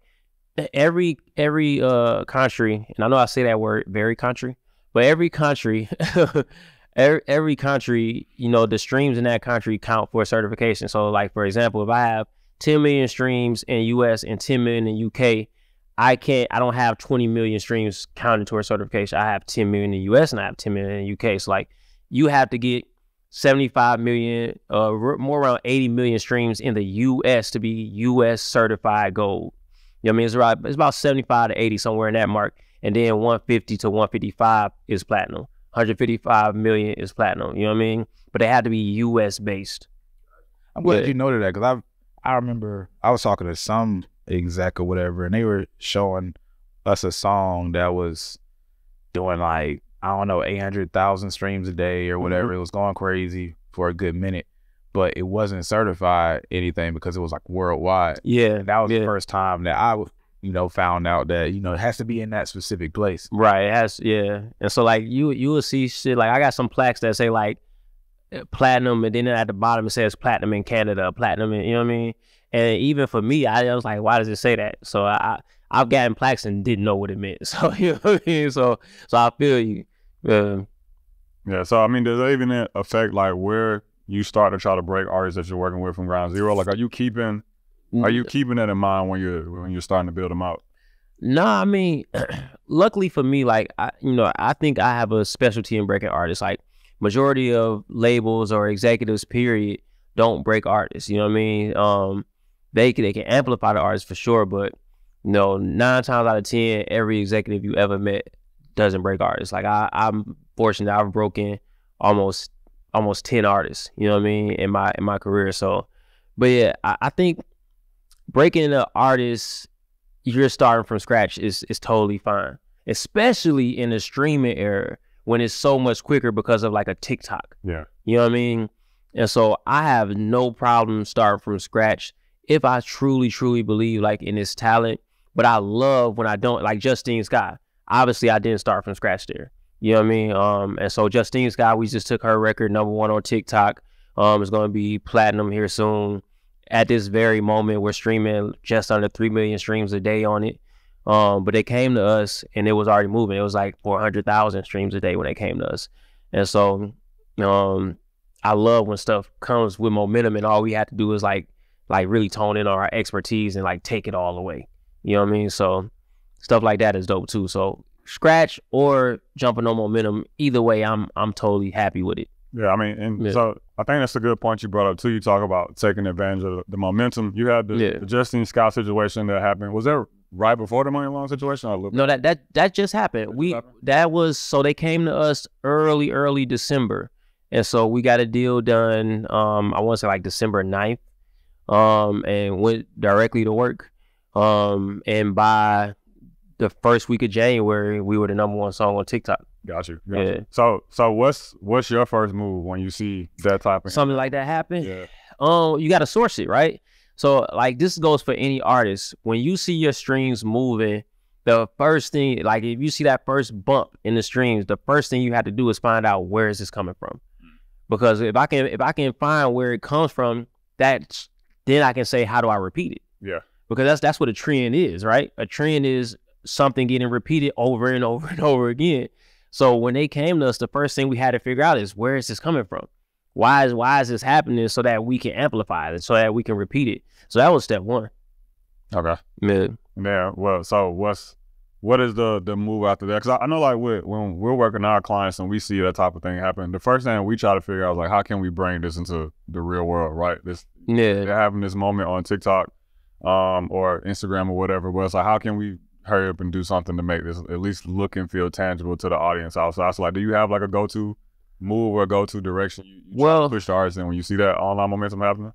every every uh country, and I know I say that word very country, but every country, (laughs) every, every country, you know, the streams in that country count for certification. So like for example, if I have 10 million streams in U.S. and 10 million in U.K. I can't. I don't have 20 million streams counted towards certification. I have 10 million in the U.S. and I have 10 million in UK. So like, you have to get 75 million, uh, more around 80 million streams in the U.S. to be U.S. certified gold. You know what I mean? It's right. it's about 75 to 80 somewhere in that mark, and then 150 to 155 is platinum. 155 million is platinum. You know what I mean? But they had to be U.S. based. I'm glad Yeah. you noted that because I I remember I was talking to some exec or whatever, and they were showing us a song that was doing like I don't know eight hundred thousand streams a day or mm-hmm. whatever. It was going crazy for a good minute, but it wasn't certified anything because it was like worldwide. Yeah, And that was yeah. the first time that I, you know, found out that you know it has to be in that specific place. Right. It has yeah. And so like you you will see shit like I got some plaques that say like uh, platinum and then at the bottom it says platinum in Canada, platinum in, you know what I mean? And even for me, I was like, why does it say that? So I I've gotten plaques and didn't know what it meant. (laughs) So you know what I mean? So so I feel you. Uh, Yeah. So I mean, does that even affect like where you start to try to break artists that you're working with from ground zero? Like, are you keeping are you keeping that in mind when you're when you're starting to build them out? No, I mean, (clears throat) luckily for me, like I, you know, I think I have a specialty in breaking artists. Like majority of labels or executives, period, don't break artists. You know what I mean? Um, they can they can amplify the artist for sure, but you know, nine times out of ten, every executive you ever met doesn't break artists. Like I, I'm fortunate I've broken almost almost ten artists. You know what I mean in my in my career. So, but yeah, I, I think breaking an artist you're starting from scratch is is totally fine, especially in the streaming era when it's so much quicker because of like a TikTok. Yeah. You know what I mean? And so I have no problem starting from scratch if I truly, truly believe like in this talent. But I love when I don't like Justine Skye. Obviously, I didn't start from scratch there. You know what I mean? Um, and so Justine Skye, we just took her record number one on TikTok. Um, it's gonna be platinum here soon. At this very moment, we're streaming just under three million streams a day on it. Um, but they came to us and it was already moving. It was like four hundred thousand streams a day when they came to us. And so, um, I love when stuff comes with momentum and all we have to do is like like really tone in on our expertise and like take it all away. You know what I mean? So stuff like that is dope too. So scratch or jumping on momentum, either way, I'm I'm totally happy with it. Yeah, I mean, and Yeah. so I think that's a good point you brought up too. You talk about taking advantage of the, momentum. You had the, Yeah. the Justine Skye situation that happened. Was that right before the Muni Long situation? Or No, that that that just happened. We happened? that was so they came to us early, early December. And so we got a deal done, um, I want to say like December 9th, um, and went directly to work. Um, and by the first week of January, we were the number one song on TikTok. Got you. Got Yeah. you. So so what's what's your first move when you see that type of Something like that happen? Yeah. um you got to source it right so like this goes for any artist when you see your streams moving the first thing like if you see that first bump in the streams the first thing you have to do is find out where is this coming from because if i can if i can find where it comes from that's then i can say how do i repeat it Yeah. because that's that's what a trend is right a trend is something getting repeated over and over and over again so when they came to us the first thing we had to figure out is where is this coming from why is why is this happening so that we can amplify it so that we can repeat it so that was step one Okay. yeah Yeah. Well, so what's what is the the move after that? Because I, I know like with, when we're working our clients and we see that type of thing happen, the first thing we try to figure out is like how can we bring this into the real world, right? This yeah having this moment on TikTok, um, or Instagram or whatever. But it's like how can we hurry up and do something to make this at least look and feel tangible to the audience outside? So like, do you have like a go to move or a go to direction you, you Well- push the artists in when you see that online momentum happening?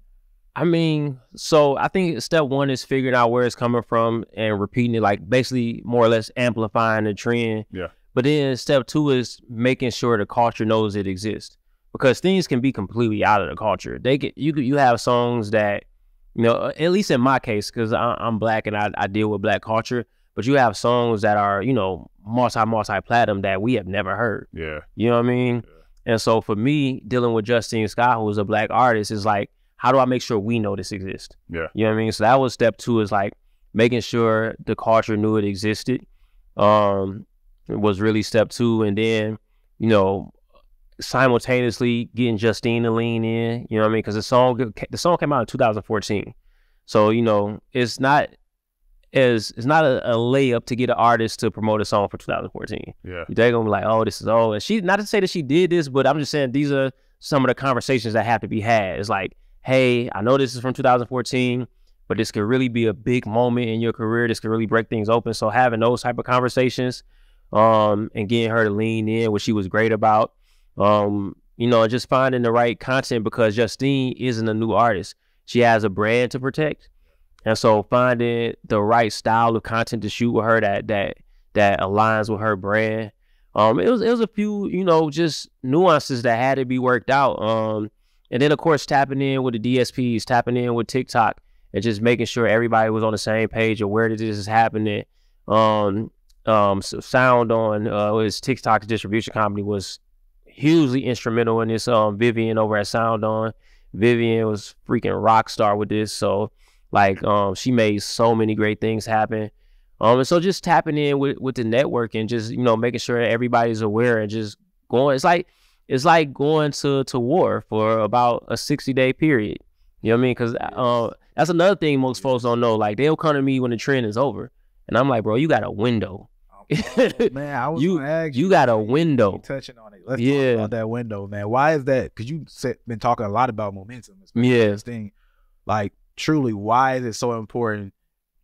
I mean, so I think step one is figuring out where it's coming from and repeating it, like basically more or less amplifying the trend. Yeah. But then step two is making sure the culture knows it exists because things can be completely out of the culture. They get you. You have songs that, you know, at least in my case, because I'm black and I, I deal with black culture. But you have songs that are, you know, multi multi platinum that we have never heard. Yeah. You know what I mean? And so for me, dealing with Justine Skye, who is a black artist, is like, how do I make sure we know this exists? Yeah. You know what I mean? So that was step two is like making sure the culture knew it existed. Um, it was really step two. And then, you know, simultaneously getting Justine to lean in, you know what I mean? Because the song the song came out in 2014. So, you know, it's not as it's not a, a layup to get an artist to promote a song for 2014 Yeah. they're gonna be like, oh, this is old. And she not to say that she did this, but I'm just saying these are some of the conversations that have to be had. It's like, hey, I know this is from 2014, but this could really be a big moment in your career. This could really break things open. So having those type of conversations, um, and getting her to lean in, which she was great about, um, you know, just finding the right content because Justine isn't a new artist. She has a brand to protect. And so finding the right style of content to shoot with her that that that aligns with her brand. Um, it was it was a few, you know, just nuances that had to be worked out. Um, and then of course tapping in with the DSPs, tapping in with TikTok, and just making sure everybody was on the same page of where this is happening. Um, um, so SoundOn uh, his TikTok distribution company was hugely instrumental in this. Um, Vivian over at SoundOn, Vivian was freaking rock star with this. So like, um, she made so many great things happen. Um, and so just tapping in with, with the network and just, you know, making sure everybody's aware and just going, it's like, it's like going to, to war for about a 60 day period. You know what I mean? Cause, uh, that's another thing most folks don't know. Like they'll come to me when the trend is over and I'm like, bro, you got a window. (laughs) Man, I was You- gonna ask you got a window. touching on it. Let's Yeah. talk about that window, man. Why is that? Because you have been talking a lot about momentum. Yeah. This thing, like truly, why is it so important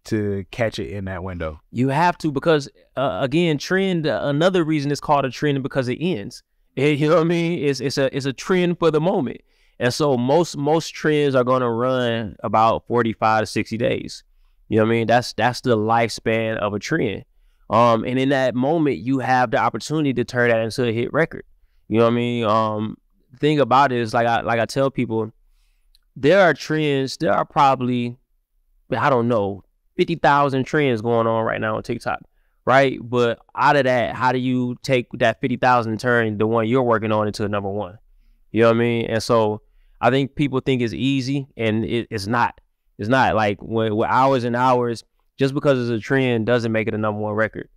to catch it in that window? You have to because uh, again, trend. Uh, another reason it's called a trend because it ends. Eh, you know what I mean? It's it's a it's a trend for the moment, and so most most trends are going to run about forty five to sixty days. You know what I mean? That's that's the lifespan of a trend. Um, and in that moment, you have the opportunity to turn that into a hit record. You know what I mean? Um, thing about it is like I like I tell people, there are trends. There are probably I don't know 50,000 trends going on right now on TikTok, right? But out of that, how do you take that 50,000 and turn the one you're working on into a number one? You know what I mean? And so I think people think it's easy and it, it's not. It's not like with hours and hours, just because it's a trend doesn't make it a number one record.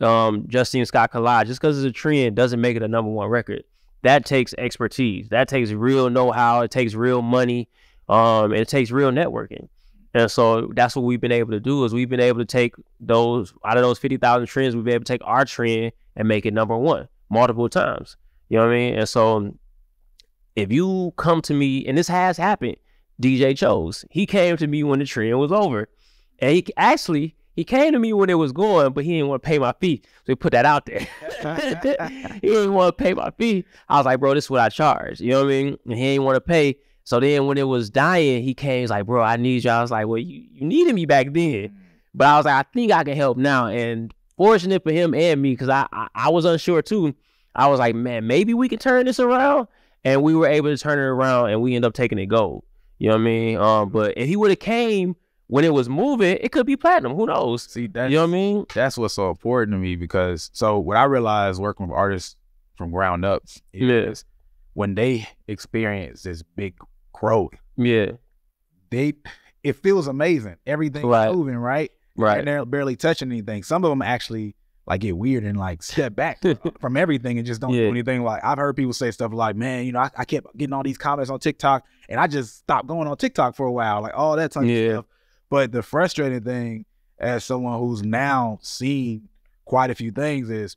Um, Justine Skye Collide, just because it's a trend doesn't make it a number one record. That takes expertise. That takes real know-how. It takes real money. Um, and it takes real networking. And so that's what we've been able to do is we've been able to take those out of those fifty thousand trends, we've been able to take our trend and make it number one multiple times. You know what I mean? And so if you come to me, and this has happened, DJ Chose. He came to me when the trend was over. And he actually He came to me when it was going, but he didn't want to pay my fee. So he put that out there. (laughs) he didn't want to pay my fee. I was like, bro, this is what I charge. You know what I mean? And he didn't want to pay. So then when it was dying, he came, he's like, bro, I need you. I was like, well, you, you needed me back then. But I was like, I think I can help now. And fortunate for him and me, because I, I, I was unsure too. I was like, man, maybe we can turn this around. And we were able to turn it around and we end up taking it gold. You know what I mean? Um, but if he would have came when it was moving, it could be platinum. Who knows? See, that's, You know what I mean? that's what's so important to me because so what I realized working with artists from ground up is when they experience this big growth, Yeah. they it feels amazing. Everything's Right. moving, right? Right. And they're barely touching anything. Some of them actually like get weird and like step back (laughs) from everything and just don't Yeah. do anything. Like I've heard people say stuff like, "Man, you know, I, I kept getting all these comments on TikTok, and I just stopped going on TikTok for a while." Like all that type Yeah. of stuff. But the frustrating thing, as someone who's now seen quite a few things, is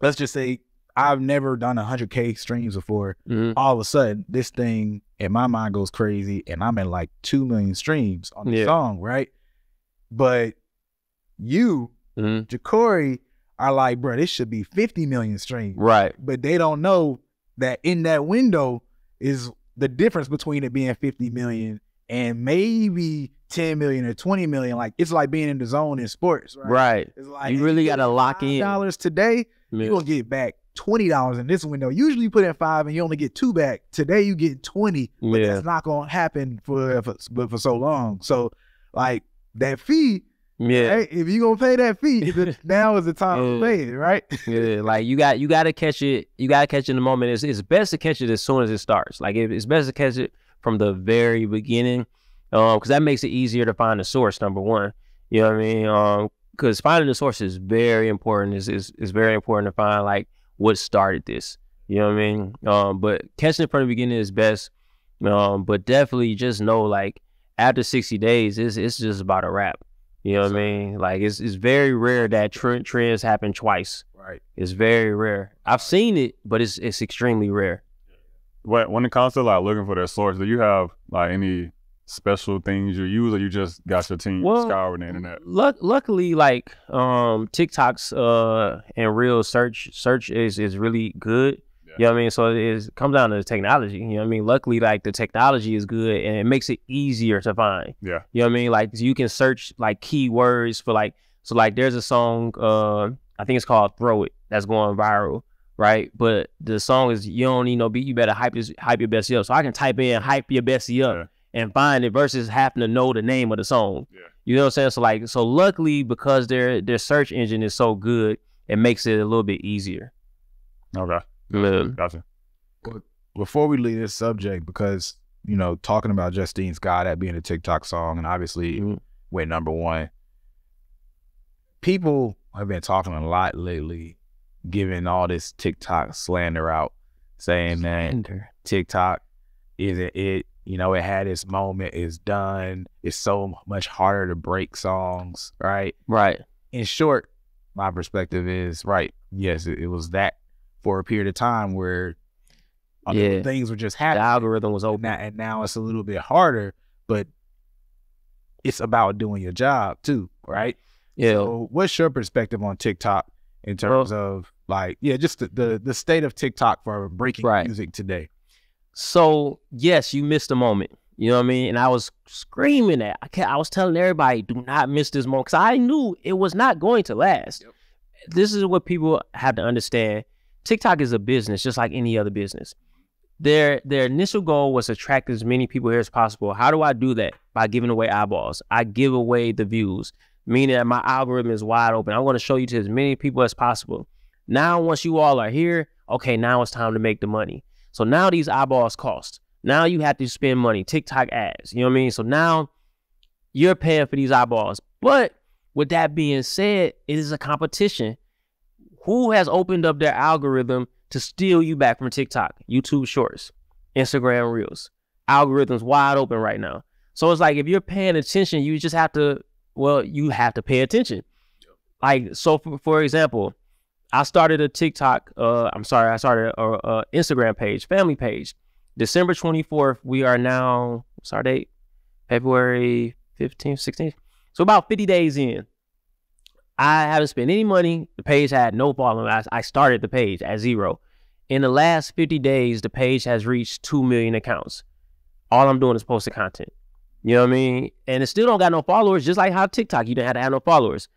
let's just say I've never done 100k streams before. Mhm. All of a sudden, this thing in my mind goes crazy, and I'm at like two million streams on the Yeah. song, right? But you, Mhm. Jacory, are like, bro, this should be 50 million streams. Right. But they don't know that in that window is the difference between it being 50 million and maybe 10 million or 20 million. Like it's like being in the zone in sports, right? Right. It's like You really gotta lock in. dollars today, Yeah. you're gonna get back twenty dollars in this window. Usually you put in five and you only get two back. Today you get 20, but Yeah. that's not gonna happen for for, but for so long. So like that fee, Yeah. hey, if you gonna pay that fee, (laughs) now is the time to pay it, right? Yeah, like you got you got to catch it. You got to catch it in the moment. It's, it's best to catch it as soon as it starts. Like it, it's best to catch it from the very beginning, um, because that makes it easier to find the source. Number one, you know what I mean? Um, because finding the source is very important. Is is very important to find like what started this. You know what I mean? Um, but catching it from the beginning is best. Um, but definitely just know like after sixty days, it's it's just about a wrap. You know what I mean? Like it's it's very rare that tr- trends happen twice. Right. It's very rare. I've seen it, but it's it's extremely rare. When when it comes to like looking for their source, do you have like any special things you use, or you just got your team Well, scouring the internet? Luck, luckily, like um, TikTok's uh and real search search is is really good. Yeah. You know what I mean? So it is comes down to the technology. You know what I mean? Luckily, like the technology is good and it makes it easier to find. Yeah. You know what I mean? Like you can search like keywords for like so like there's a song uh I think it's called Throw It that's going viral, right? But the song is you don't need no beat, you better hype this hype your bestie up. So I can type in hype your bestie up Yeah. And find it versus having to know the name of the song. Yeah. You know what I'm saying? So like so luckily because their their search engine is so good, it makes it a little bit easier. Okay, Man. gotcha. before we leave this subject, because you know, talking about Justine Skye that being a TikTok song, and obviously Mhm. went number one. People have been talking a lot lately, giving all this TikTok slander out, saying that TikTok isn't it. You know, it had its moment. It's done. It's so much harder to break songs, right? Right. in short, my perspective is right. Yes, it, it was that for a period of time where Yeah. things were just The happening. algorithm was And open. now, and now it's a little bit harder, but it's about doing your job too, right? Yeah. So, what's your perspective on TikTok in terms of like, yeah, just the, the the state of TikTok for breaking Right. music today? So yes, you missed a moment. You know what I mean? And I was screaming at. I, I was telling everybody, do not miss this moment, because I knew it was not going to last. This is what people have to understand. TikTok is a business, just like any other business. Their their initial goal was to attract as many people here as possible. How do I do that? By giving away eyeballs. I give away the views, meaning that my algorithm is wide open. I want to show you to as many people as possible. Now, once you all are here, okay, now it's time to make the money. So now these eyeballs cost. Now you have to spend money, TikTok ads. You know what I mean? So now you're paying for these eyeballs. But with that being said, it is a competition. Who has opened up their algorithm to steal you back from TikTok, YouTube Shorts, Instagram Reels? Algorithms wide open right now. So it's like if you're paying attention, you just have to, well, you have to pay attention. Like, so for, for example, I started a TikTok, uh, I'm sorry, I started a, a Instagram page, family page. December 24th, we are now, what's our date? February 15th, 16th. So about 50 days in. I haven't spent any money. The page had no following. I, I started the page at zero. In the last 50 days, the page has reached 2 million accounts. All I'm doing is posting content. You know what I mean? And it still don't got no followers, just like how TikTok, you didn't have to have no followers.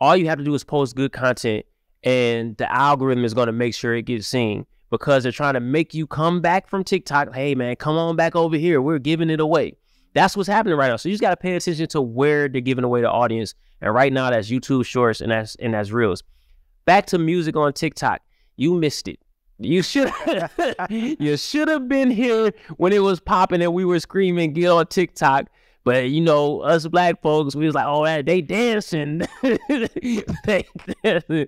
All you have to do is post good content, and the algorithm is going to make sure it gets seen because they're trying to make you come back from TikTok. Hey, man, come on back over here. We're giving it away. That's what's happening right now. So you just got to pay attention to where they're giving away the audience. And right now, that's YouTube Shorts and that's and that's Reels. Back to music on TikTok. You missed it. You should (laughs) you should have been here when it was popping and we were screaming get on TikTok. But you know, us black folks, we was like, oh, they dancing. (laughs) they dancing.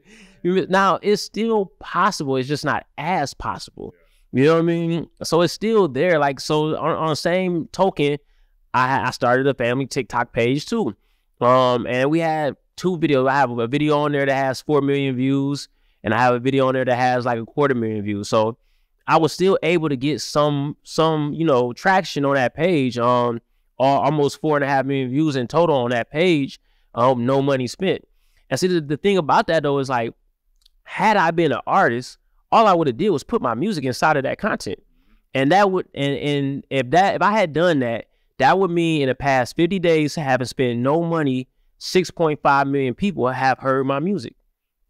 Now it's still possible. It's just not as possible. You know what I mean? So it's still there. Like so, on, on the same token, I, I started a family TikTok page too. Um, and we had two videos. I have a video on there that has four million views and I have a video on there that has like a quarter million views. So I was still able to get some some you know traction on that page. Um, almost four and a half million views in total on that page. Um, no money spent. And see the, the thing about that though is like, had I been an artist, all I would have did was put my music inside of that content, and that would and and if that if I had done that, that would mean in the past 50 days having spent no money, 6.5 million people have heard my music.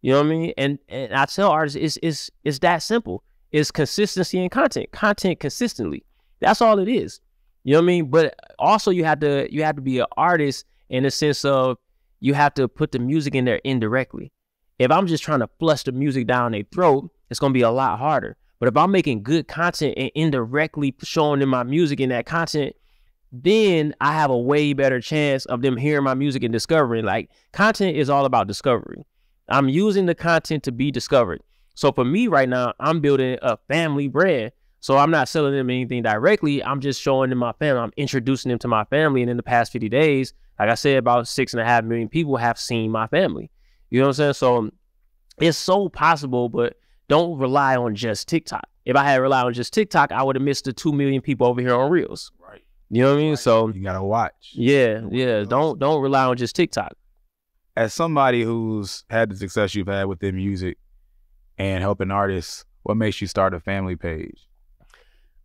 You know what I mean? And and I tell artists it's it's it's that simple. It's consistency in content. Content consistently. That's all it is. You know what I mean? But also you have to you have to be an artist in the sense of you have to put the music in there indirectly. If I'm just trying to flush the music down their throat, it's gonna be a lot harder. But if I'm making good content and indirectly showing them my music in that content, then I have a way better chance of them hearing my music and discovering. Like content is all about discovery. I'm using the content to be discovered. So for me right now, I'm building a family brand. So I'm not selling them anything directly. I'm just showing them my family. I'm introducing them to my family. And in the past 50 days, like I said, about six and a half million people have seen my family. You know what I'm saying? So it's so possible, but don't rely on just TikTok. If I had relied on just TikTok, I would have missed the two million people over here on Reels. Right. You know what I mean? Right. So you gotta watch. Yeah, yeah. Don't don't rely on just TikTok as somebody who's had the success you've had within music and helping artists, what makes you start a family page?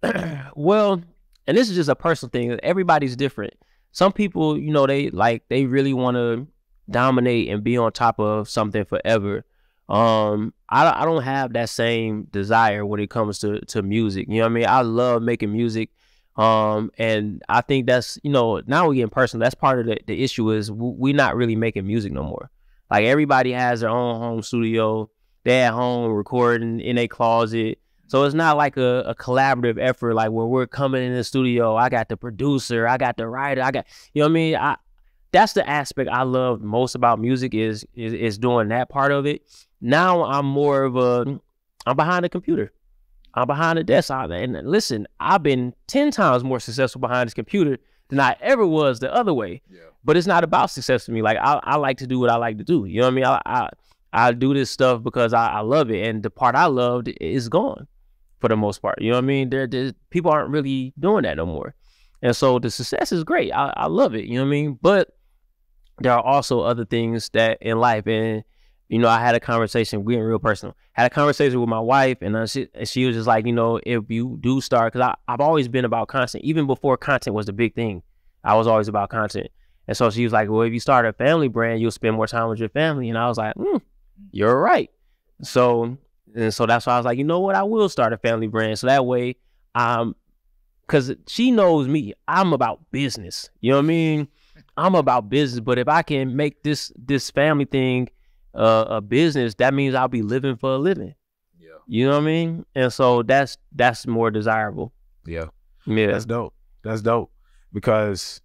(clears throat) well, and this is just a personal thing. Everybody's different. Some people, you know, they like they really want to dominate and be on top of something forever. Um, I I don't have that same desire when it comes to to music. You know what I mean? I love making music. Um, and I think that's, you know, now we getting personal. That's part of the, the issue is we're not really making music no more. Like everybody has their own home studio. They're at home recording in a closet. So it's not like a, a, collaborative effort, like where we're coming in the studio. I got the producer, I got the writer, I got, you know what I mean? I, that's the aspect I love most about music is, is, is doing that part of it. Now I'm more of a, I'm behind the computer. I'm behind the desk. And listen, I've been 10 times more successful behind this computer than I ever was the other way. Yeah. But it's not about success for me. Like I, I like to do what I like to do. You know what I mean? I I, I do this stuff because I, I love it. And the part I loved is gone for the most part. You know what I mean? There, there people aren't really doing that no more. And so the success is great. I, I love it. You know what I mean? But there are also other things that in life and you know, I had a conversation, we real personal, had a conversation with my wife and uh, she, she was just like, you know, if you do start, because I've always been about content, even before content was the big thing, I was always about content. And so she was like, well, if you start a family brand, you'll spend more time with your family. And I was like, mm, you're right. So, and so that's why I was like, you know what, I will start a family brand. So that way, um, because she knows me, I'm about business. You know what I mean? I'm about business. But if I can make this this family thing uh, a business, that means I'll be living for a living. Yeah. You know what I mean? And so that's that's more desirable. Yeah. Yeah. That's dope. That's dope. Because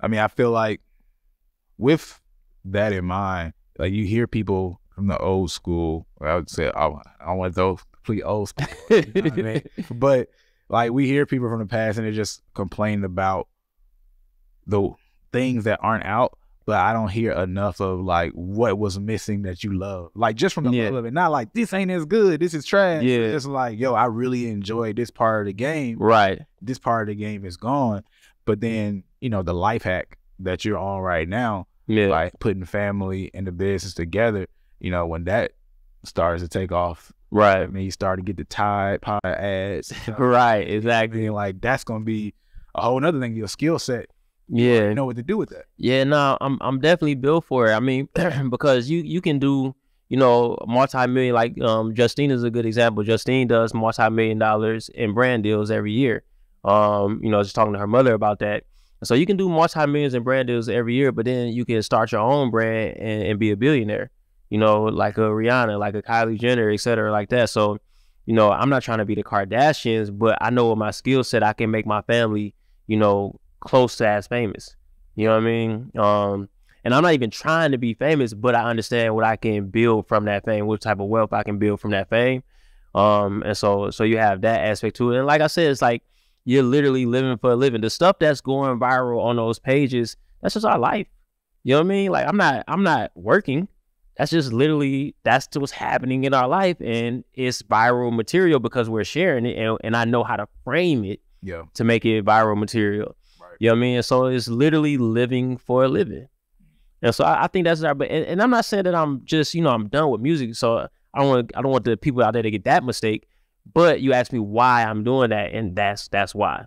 I mean, I feel like with that in mind, like you hear people from the old school, I would say I, I want those complete old school. You know I mean? (laughs) But like we hear people from the past and they just complain about the things that aren't out but I don't hear enough of like what was missing that you love. Like just from the yeah. love of it. Not like this ain't as good. This is trash. Yeah. It's like, yo, I really enjoy this part of the game. Right. This part of the game is gone. But then, you know, the life hack that you're on right now, Yeah. like putting family and the business together. You know, when that starts to take off, Right. I mean, you start to get the Tide Pod ads, (laughs) Right. Exactly. being like that's gonna be a whole other thing. Your skill set, Yeah. know what to do with that. Yeah, no, I'm I'm definitely built for it. I mean, (clears throat) because you you can do you know multi-million like um Justine is a good example. Justine does multi-million dollars in brand deals every year. Um, you know, just talking to her mother about that. So you can do multi-millions in brand deals every year, but then you can start your own brand and, and be a billionaire. You know, like a Rihanna, like a Kylie Jenner, etc like that. So, you know, I'm not trying to be the Kardashians, but I know with my skill set, I can make my family, you know, close to as famous. You know what I mean? Um, and I'm not even trying to be famous, but I understand what I can build from that fame, what type of wealth I can build from that fame. Um, and so so you have that aspect to it. And like I said, it's like you're literally living for a living. The stuff that's going viral on those pages, that's just our life. You know what I mean? Like I'm not I'm not working. That's just literally that's what's happening in our life, and it's viral material because we're sharing it, and, and I know how to frame it Yeah, to make it viral material. You know what I mean? And so it's literally living for a living. And so I, I think that's our but and, and I'm not saying that I'm just, you know, I'm done with music. So I don't want I don't want the people out there to get that mistake. But you ask me why I'm doing that, and that's that's why.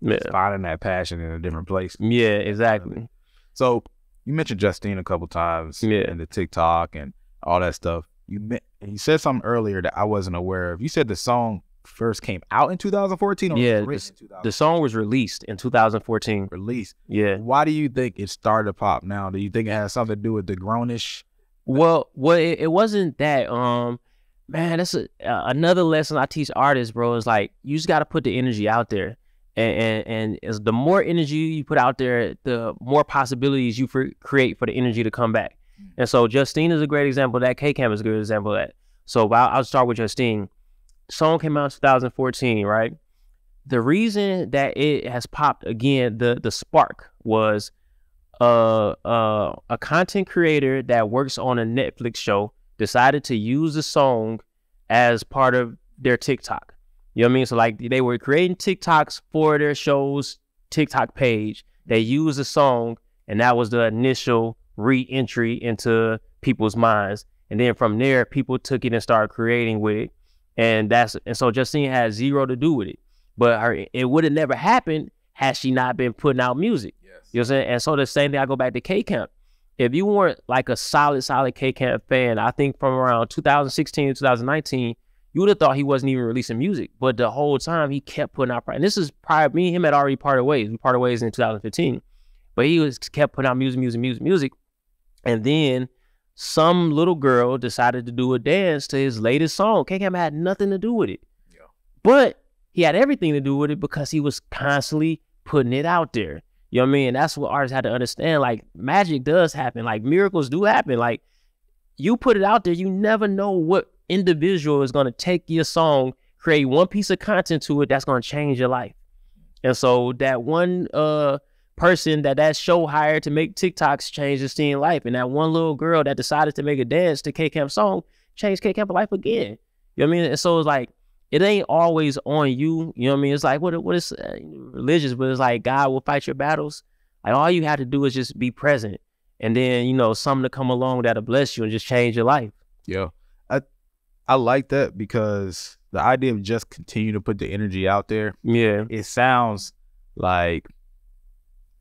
Yeah. finding that passion in a different place. Yeah, exactly. So you mentioned Justine a couple times, Yeah. and the TikTok and all that stuff. You me- and you said something earlier that I wasn't aware of. You said the song first came out in 2014, or Yeah, was written in 2000 The song was released in 2014. release. Yeah. Why do you think it started to pop now? Do you think it has something to do with the Grown-ish? Well, well, it, it wasn't that. Um, man, that's a, uh, another lesson I teach artists, bro. Is like you just got to put the energy out there, and and, and as the more energy you put out there, the more possibilities you for, create for the energy to come back. And so Justine is a great example of that. K Camp is a good example of that. So I'll, I'll start with Justine. Song came out in 2014, right? The reason that it has popped again, the the spark was uh, uh, a content creator that works on a Netflix show decided to use the song as part of their TikTok. You know what I mean? So like they were creating TikToks for their show's TikTok page. They used the song, and that was the initial re-entry into people's minds. And then from there, people took it and started creating with it. And that's and so Justine had zero to do with it. But her it would have never happened had she not been putting out music. Yes. You know what I'm saying? And so the same thing, I go back to K Camp. If you weren't like a solid, solid K Camp fan, I think from around 2016 to 2019, you would have thought he wasn't even releasing music. But the whole time he kept putting out, and this is prior, me and him had already parted ways. We parted ways in 2015. But he was kept putting out music, music, music, music. And then some little girl decided to do a dance to his latest song. K Camp had nothing to do with it. Yeah. But he had everything to do with it because he was constantly putting it out there. You know what I mean? That's what artists had to understand. Like magic does happen. Like miracles do happen. Like you put it out there, you never know what individual is gonna take your song, create one piece of content to it that's gonna change your life. And so that one uh person that that show hired to make TikToks changed Justine life, and that one little girl that decided to make a dance to K Camp song changed K Camp life again. You know what I mean? And so it's like it ain't always on you. You know what I mean? It's like what what is uh, religious, but it's like God will fight your battles. Like all you have to do is just be present, and then you know something to come along that'll bless you and just change your life. Yeah. I I like that because the idea of just continue to put the energy out there, Yeah, it sounds like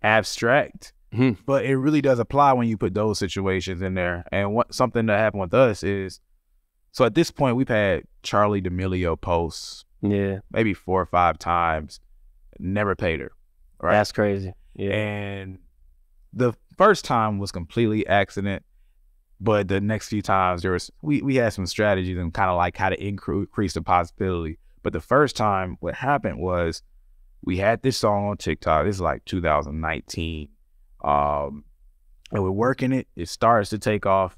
abstract, Mhm. but it really does apply when you put those situations in there. And what something that happened with us is so at this point we've had Charli D'Amelio posts yeah, maybe four or five times, never paid her. Right. that's crazy. Yeah, And the first time was completely accident, but the next few times there was we we had some strategies and kind of like how to incre- increase the possibility. But the first time, what happened was we had this song on TikTok. This is like 2019, um, and we're working it. It starts to take off,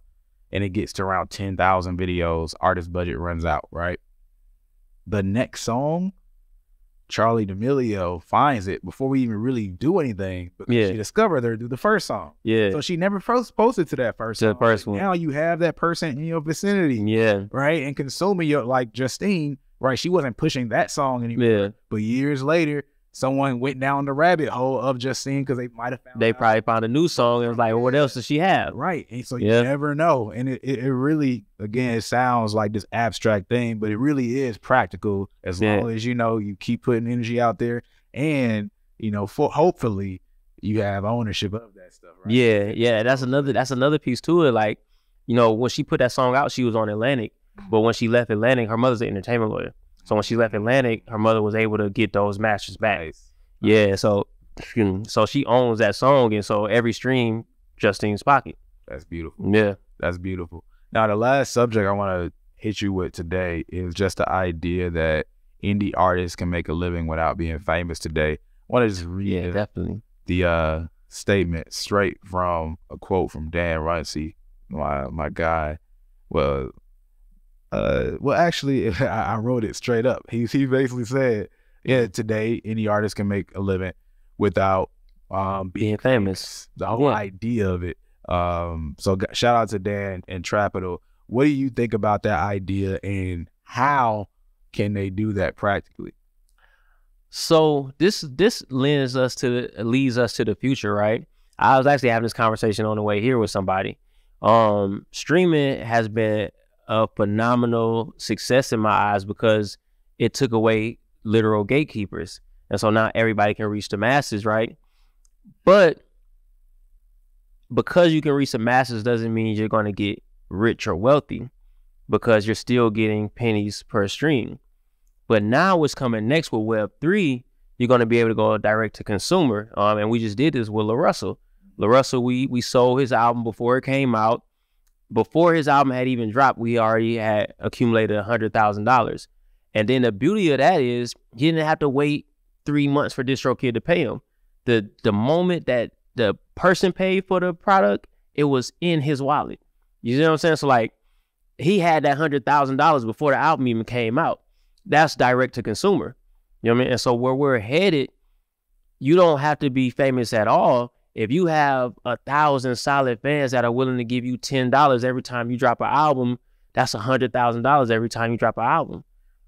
and it gets to around 10,000 videos. Artist budget runs out. Right. The next song Charli D'Amelio finds it before we even really do anything. Because Yeah. she discovered her through the first song. yeah, So she never first posted to that first To the first one. Now you have that person in your vicinity, yeah, right? And consuming your like Justine, right? She wasn't pushing that song anymore. yeah, But years later, someone went down the rabbit hole of just seeing because they might have found They out- probably found a new song and was like, well, what else does she have? right. And so you Yeah. never know. And it, it, it really, again, it sounds like this abstract thing, but it really is practical as Yeah. long as you know you keep putting energy out there and you know, for hopefully you have ownership of that stuff, right? Yeah, yeah. That's another that's another piece to it. Like, you know, when she put that song out, she was on Atlantic. But when she left Atlantic, her mother's an entertainment lawyer. So when she left Atlantic, her mother was able to get those masters back. Nice. Yeah, so so she owns that song and so every stream Justine's pocket. That's beautiful. Yeah. That's beautiful. Now, the last subject I want to hit you with today is just the idea that indie artists can make a living without being famous today. I want to just read Yeah, the- definitely. the uh, statement straight from a quote from Dan Runcie, my my guy. Well, uh, well, actually, (laughs) I, I wrote it straight up. He he basically said, "Yeah, today any artist can make a living without um, Being famous. The whole Yeah. idea of it. Um, so g- shout out to Dan and Trapital. What do you think about that idea, and how can they do that practically? So this this lends us to the, leads us to the future, right? I was actually having this conversation on the way here with somebody. Um, streaming has been a phenomenal success in my eyes because it took away literal gatekeepers, and so now everybody can reach the masses, right? But because you can reach the masses doesn't mean you're going to get rich or wealthy, because you're still getting pennies per stream. But now what's coming next with Web three, you're gonna be able to go direct to consumer. Um, and we just did this with La Russell. La Russell, we we sold his album before it came out. Before his album had even dropped, we already had accumulated a hundred thousand dollars. And then the beauty of that is he didn't have to wait three months for DistroKid to pay him. The the moment that the person paid for the product, it was in his wallet. You know what I'm saying? So like he had that hundred thousand dollars before the album even came out that's direct to consumer. You know what I mean? And so where we're headed, you don't have to be famous at all. If you have a thousand solid fans that are willing to give you ten dollars every time you drop an album, that's a hundred thousand dollars every time you drop an album.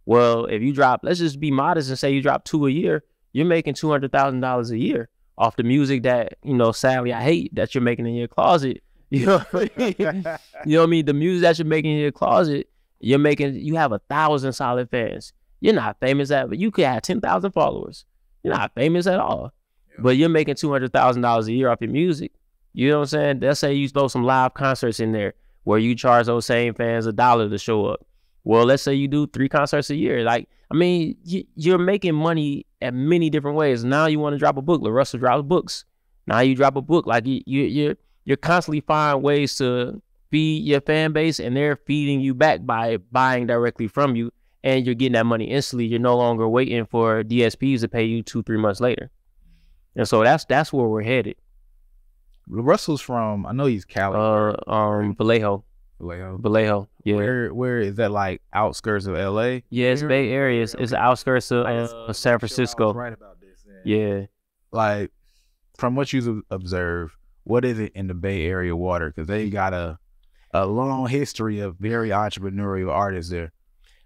Well, if you drop, let's just be modest and say you drop two a year, you're making two hundred thousand dollars a year off the music that you know. Sadly, I hate that you're making in your closet. (laughs) You know, what I mean? (laughs) you know what I mean? The music that you're making in your closet, you're making you have a thousand solid fans. You're not famous at but you could have ten thousand followers. You're not famous at all. But you're making two hundred thousand dollars a year off your music. You know what I'm saying? Let's say you throw some live concerts in there where you charge those same fans a dollar to show up. Well, let's say you do three concerts a year. Like, I mean, you, you're making money at many different ways. Now you want to drop a book. La Russell drops books. Now you drop a book. Like you, you, you're you're constantly finding ways to feed your fan base, and they're feeding you back by buying directly from you, and you're getting that money instantly. You're no longer waiting for DSPs to pay you two, three months later. And so that's that's where we're headed. Russell's from. I know he's Cali. Uh, um, Vallejo, Vallejo. Vallejo, yeah, Where where is that? Like outskirts of L.A. yeah. It's Bay Area. It's, it's the outskirts of uh, San Francisco. Right about this. Yeah. Like from what you've observed, what is it in the Bay Area water? Because they got a a long history of very entrepreneurial artists there.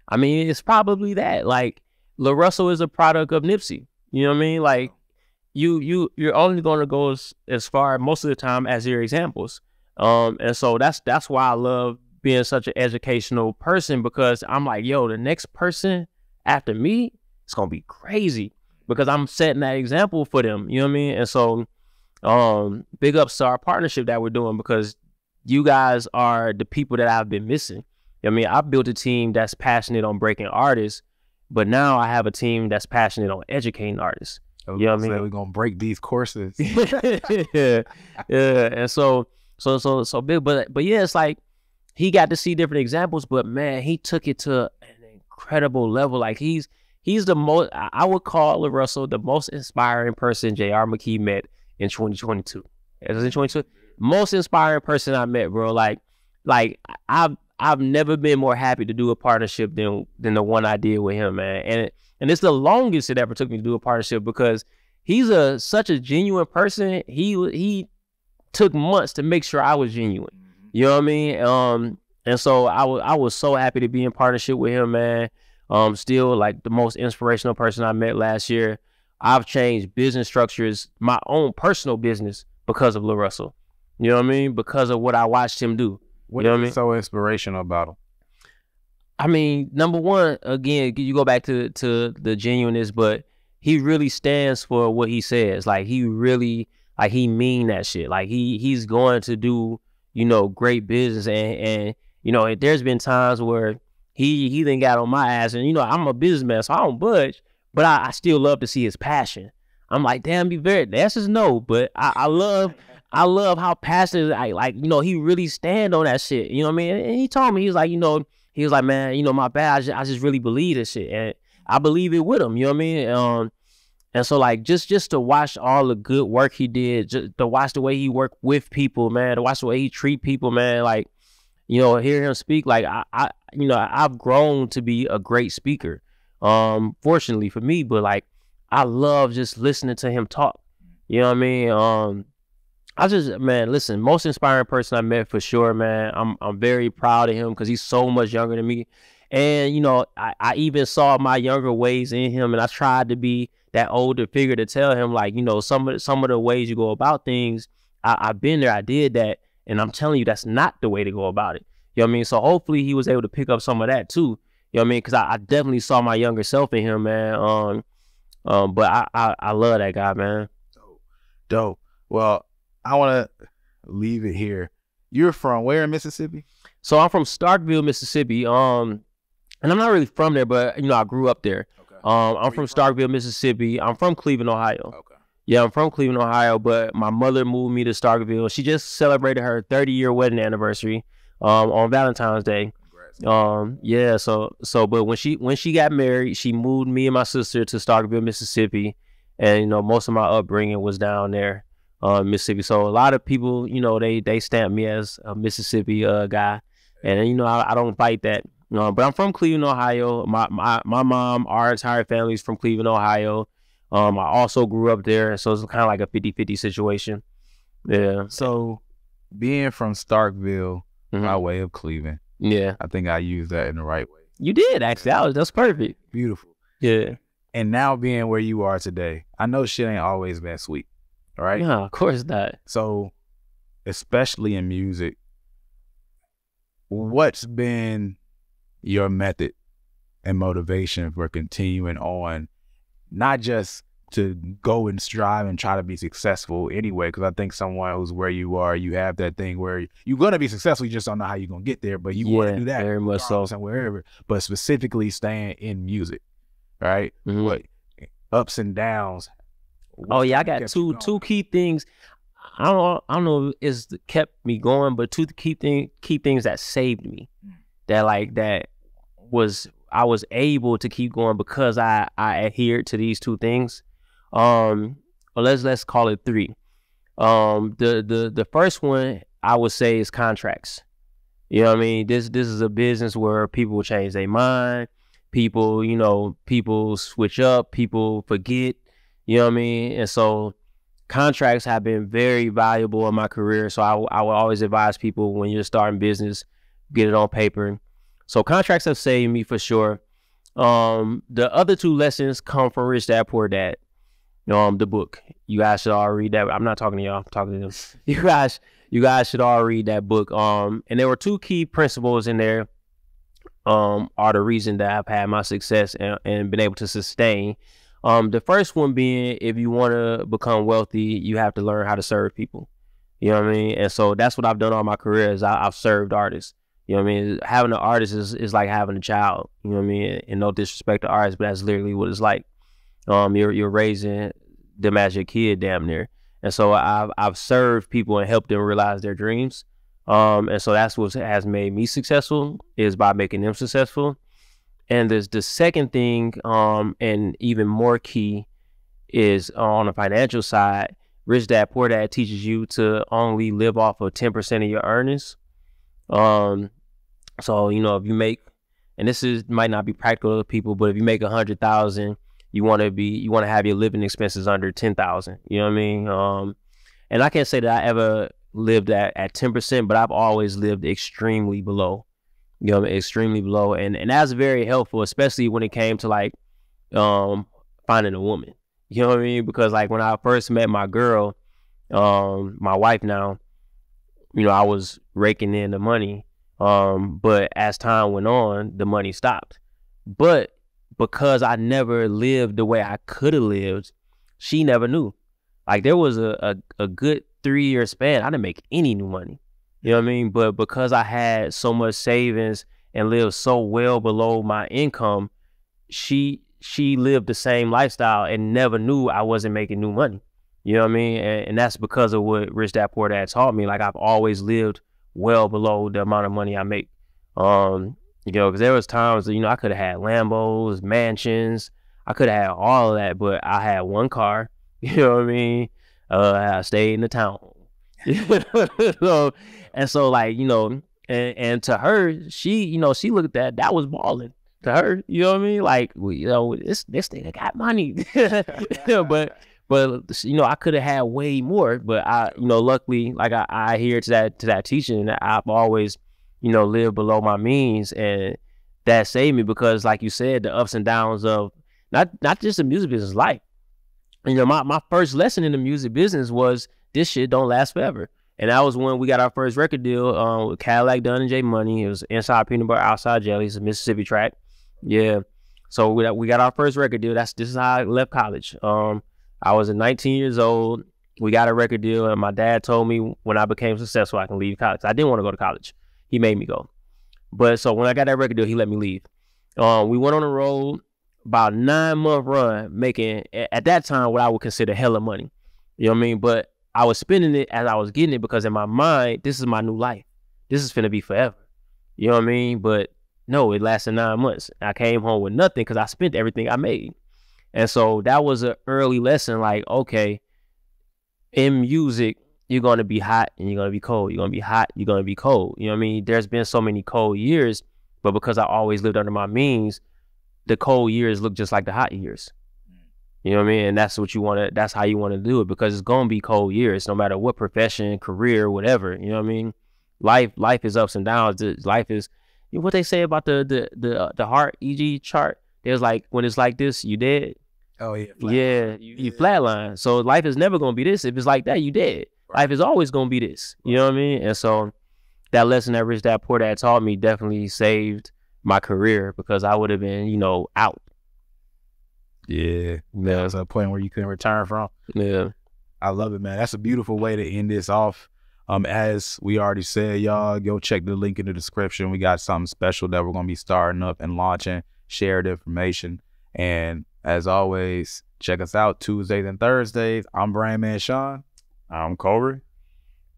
I mean, it's probably that. Like, La Russell is a product of Nipsey. You know what I mean? Like, you you you're only going to go as, as far most of the time as your examples. Um, and so that's that's why I love being such an educational person because I'm like, yo, the next person after me, it's gonna be crazy because I'm setting that example for them. You know what I mean? And so, um, big ups to our partnership that we're doing because you guys are the people that I've been missing. you know I mean, I built a team that's passionate on breaking artists, but now I have a team that's passionate on educating artists. So You know what I mean? We're gonna break these courses. yeah, (laughs) yeah, and so, so, so, so big, but, but yeah, it's like he got to see different examples, but man, he took it to an incredible level. Like he's he's the most. I would call Russell the most inspiring person J.R. McKee met in 2022. As in 22, most inspiring person I met, bro. Like, like I've I've never been more happy to do a partnership than than the one I did with him, man. And and it's the longest it ever took me to do a partnership because he's a such a genuine person. He he took months to make sure I was genuine. You know what I mean? Um, and so I was I was so happy to be in partnership with him, man. Um, still like the most inspirational person I met last year. I've changed business structures, my own personal business because of La Russell. You know what I mean? Because of what I watched him do. What You know what I mean? so inspirational about him? I mean, number one, again, you go back to to the genuineness, but he really stands for what he says. Like he really, like he mean that shit. Like he he's going to do, you know, great business. And and you know, there's been times where he he then got on my ass, and you know, I'm a businessman, so I don't budge, but I, I still love to see his passion. I'm like, damn, be very. That's just no, but I, I love. I love how passionate, I like, you know, he really stand on that shit. You know what I mean? And he told me, he was like, you know, he was like, man, you know, my bad. I just, I just really believe this shit, and I believe it with him. You know what I mean? Um, and so like just just to watch all the good work he did, just to watch the way he worked with people, man, to watch the way he treat people, man, like you know, hear him speak, like I, I you know, I've grown to be a great speaker. Um, fortunately for me, but like I love just listening to him talk. You know what I mean? Um, I just man, listen, most inspiring person I met for sure, man. I'm I'm very proud of him because he's so much younger than me. And you know, I, I even saw my younger ways in him, and I tried to be that older figure to tell him, like, you know, some of some of the ways you go about things. I, I've been there, I did that, and I'm telling you, that's not the way to go about it. You know what I mean? So hopefully he was able to pick up some of that too. You know what I mean? Because I, I definitely saw my younger self in him, man. Um, um, but I, I I love that guy, man. Dope. Dope. Well, I want to leave it here. You're from where in Mississippi? So I'm from Starkville, Mississippi. Um, and I'm not really from there, but you know, I grew up there. Okay. Um, I'm from from? Starkville, Mississippi. I'm from Cleveland, Ohio. Okay. Yeah, I'm from Cleveland, Ohio, but my mother moved me to Starkville. She just celebrated her 30 year wedding anniversary um, on Valentine's Day. Congrats. Um, yeah, so so but when she when she got married, she moved me and my sister to Starkville, Mississippi, and you know most of my upbringing was down there, uh, Mississippi. So a lot of people, you know, they they stamp me as a Mississippi uh, guy, and you know I, I don't fight that. But I'm from Cleveland, Ohio. My my my mom, our entire family's from Cleveland, Ohio. Um, I also grew up there, so it's kind of like a 50-50 situation. Yeah, So, being from Starkville, Mhm. by way of Cleveland, yeah. I think I used that in the right way. You did actually. That was that's perfect. Beautiful. Yeah. And now being where you are today, I know shit ain't always been sweet. All right. Yeah, of course not. So, especially in music, what's been your method and motivation for continuing on, not just to go and strive and try to be successful anyway? Because I think someone who's where you are, you have that thing where you're going to be successful, you just don't know how you're going to get there, but you want to do that. very much so. and wherever, but specifically staying in music, right? Mhm. What ups and downs. Oh yeah, I got two two key things. I don't know, I don't know if it's kept me going, but two key thing key things that saved me. Mm. That like that was I was able to keep going because I I adhered to these two things. Um, well, let's let's call it three. Um, the the the first one I would say is contracts. You know what I mean? This this is a business where people change their mind. People, you know, people switch up. People forget. You know what I mean? And so contracts have been very valuable in my career. So I, I would always advise people when you're starting business, get it on paper. So contracts have saved me for sure. Um, the other two lessons come from Rich Dad Poor Dad. Um, the book. You guys should all read that. I'm not talking to y'all. I'm talking to them. (laughs) You guys, you guys should all read that book. Um, and there were two key principles in there. Um, are the reason that I've had my success and, and been able to sustain. Um, the first one being if you want to become wealthy, you have to learn how to serve people. You know what I mean? And so that's what I've done all my career is I, I've served artists. You know what I mean? Having an artist is, is like having a child. You know what I mean? And no disrespect to artists, but that's literally what it's like. Um, you're you're raising them as your kid, damn near. And so I've I've served people and helped them realize their dreams. Um, and so that's what has made me successful is by making them successful. And there's the second thing, um, and even more key, is on the financial side. Rich Dad Poor Dad teaches you to only live off of ten percent of your earnings. Um, so you know if you make, and this is might not be practical to people, but if you make a hundred thousand, you want to be you want to have your living expenses under ten thousand. You know what I mean? Um, and I can't say that I ever lived at at ten percent, but I've always lived extremely below you know, extremely low. and and that's very helpful, especially when it came to like um finding a woman. You know what I mean? Because like when I first met my girl, um, my wife now, you know, I was raking in the money. Um, but as time went on, the money stopped. But because I never lived the way I could have lived, she never knew. Like there was a, a, a good three year span, I didn't make any new money. You know what I mean? But because I had so much savings and lived so well below my income, she she lived the same lifestyle and never knew I wasn't making new money. You know what I mean? And, and that's because of what Rich Dad Poor Dad taught me. Like I've always lived well below the amount of money I make. Um, you know, because there was times that, you know I could have had Lambos, mansions, I could have had all of that, but I had one car. (laughs) You know what I mean? Uh, I stayed in the town. (laughs) so, and so like you know, and, and to her, she you know she looked at that that was balling to her. You know what I mean? Like you know this this nigga got money, (laughs) but but you know I could have had way more. But I you know luckily like I, I adhere to that to that teaching. I've always you know lived below my means, and that saved me because like you said, the ups and downs of not not just the music business, life you know, my, my first lesson in the music business was this shit don't last forever. And that was when we got our first record deal um, with Cadillac Don and J Money. It was Inside Peanut Butter, Outside Jelly. It's a Mississippi track. Yeah. So we, we got our first record deal. That's this is how I left college. Um, I was 19 years old. We got a record deal, and my dad told me when I became successful, I can leave college. I didn't want to go to college. He made me go. But so when I got that record deal, he let me leave. Um, we went on the road about nine month run making at that time what I would consider hella money. You know what I mean? But I was spending it as I was getting it because in my mind, this is my new life. This is gonna be forever. You know what I mean? But no, it lasted nine months. I came home with nothing because I spent everything I made. And so that was an early lesson, like, okay, in music, you're gonna be hot and you're gonna be cold. You're gonna be hot, you're gonna be cold. You know what I mean? There's been so many cold years, but because I always lived under my means, the cold years look just like the hot years. You know what I mean? And that's what you want to, that's how you want to do it because it's going to be cold years no matter what profession, career, whatever. You know what I mean? Life, life is ups and downs. Life is, you know what they say about the, the, the, uh, the heart EKG chart. There's like, when it's like this, you dead. Oh yeah. Yeah. You, you flatline. So life is never going to be this. If it's like that, you dead. Right. Life is always going to be this. You know what I mean? And so that lesson that Rich Dad Poor Dad taught me definitely saved my career because I would have been, you know, out. Yeah. Yeah. That's a point where you couldn't return from. Yeah. I love it, man. That's a beautiful way to end this off. Um, as we already said, y'all go check the link in the description. We got something special that we're gonna be starting up and launching, shared information. And as always, check us out Tuesdays and Thursdays. I'm Brian Brandman Sean. I'm Kohrey.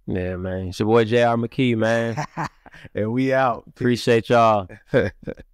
Yeah, man. It's your boy JR McKee, man. (laughs) and we out. Appreciate y'all. (laughs)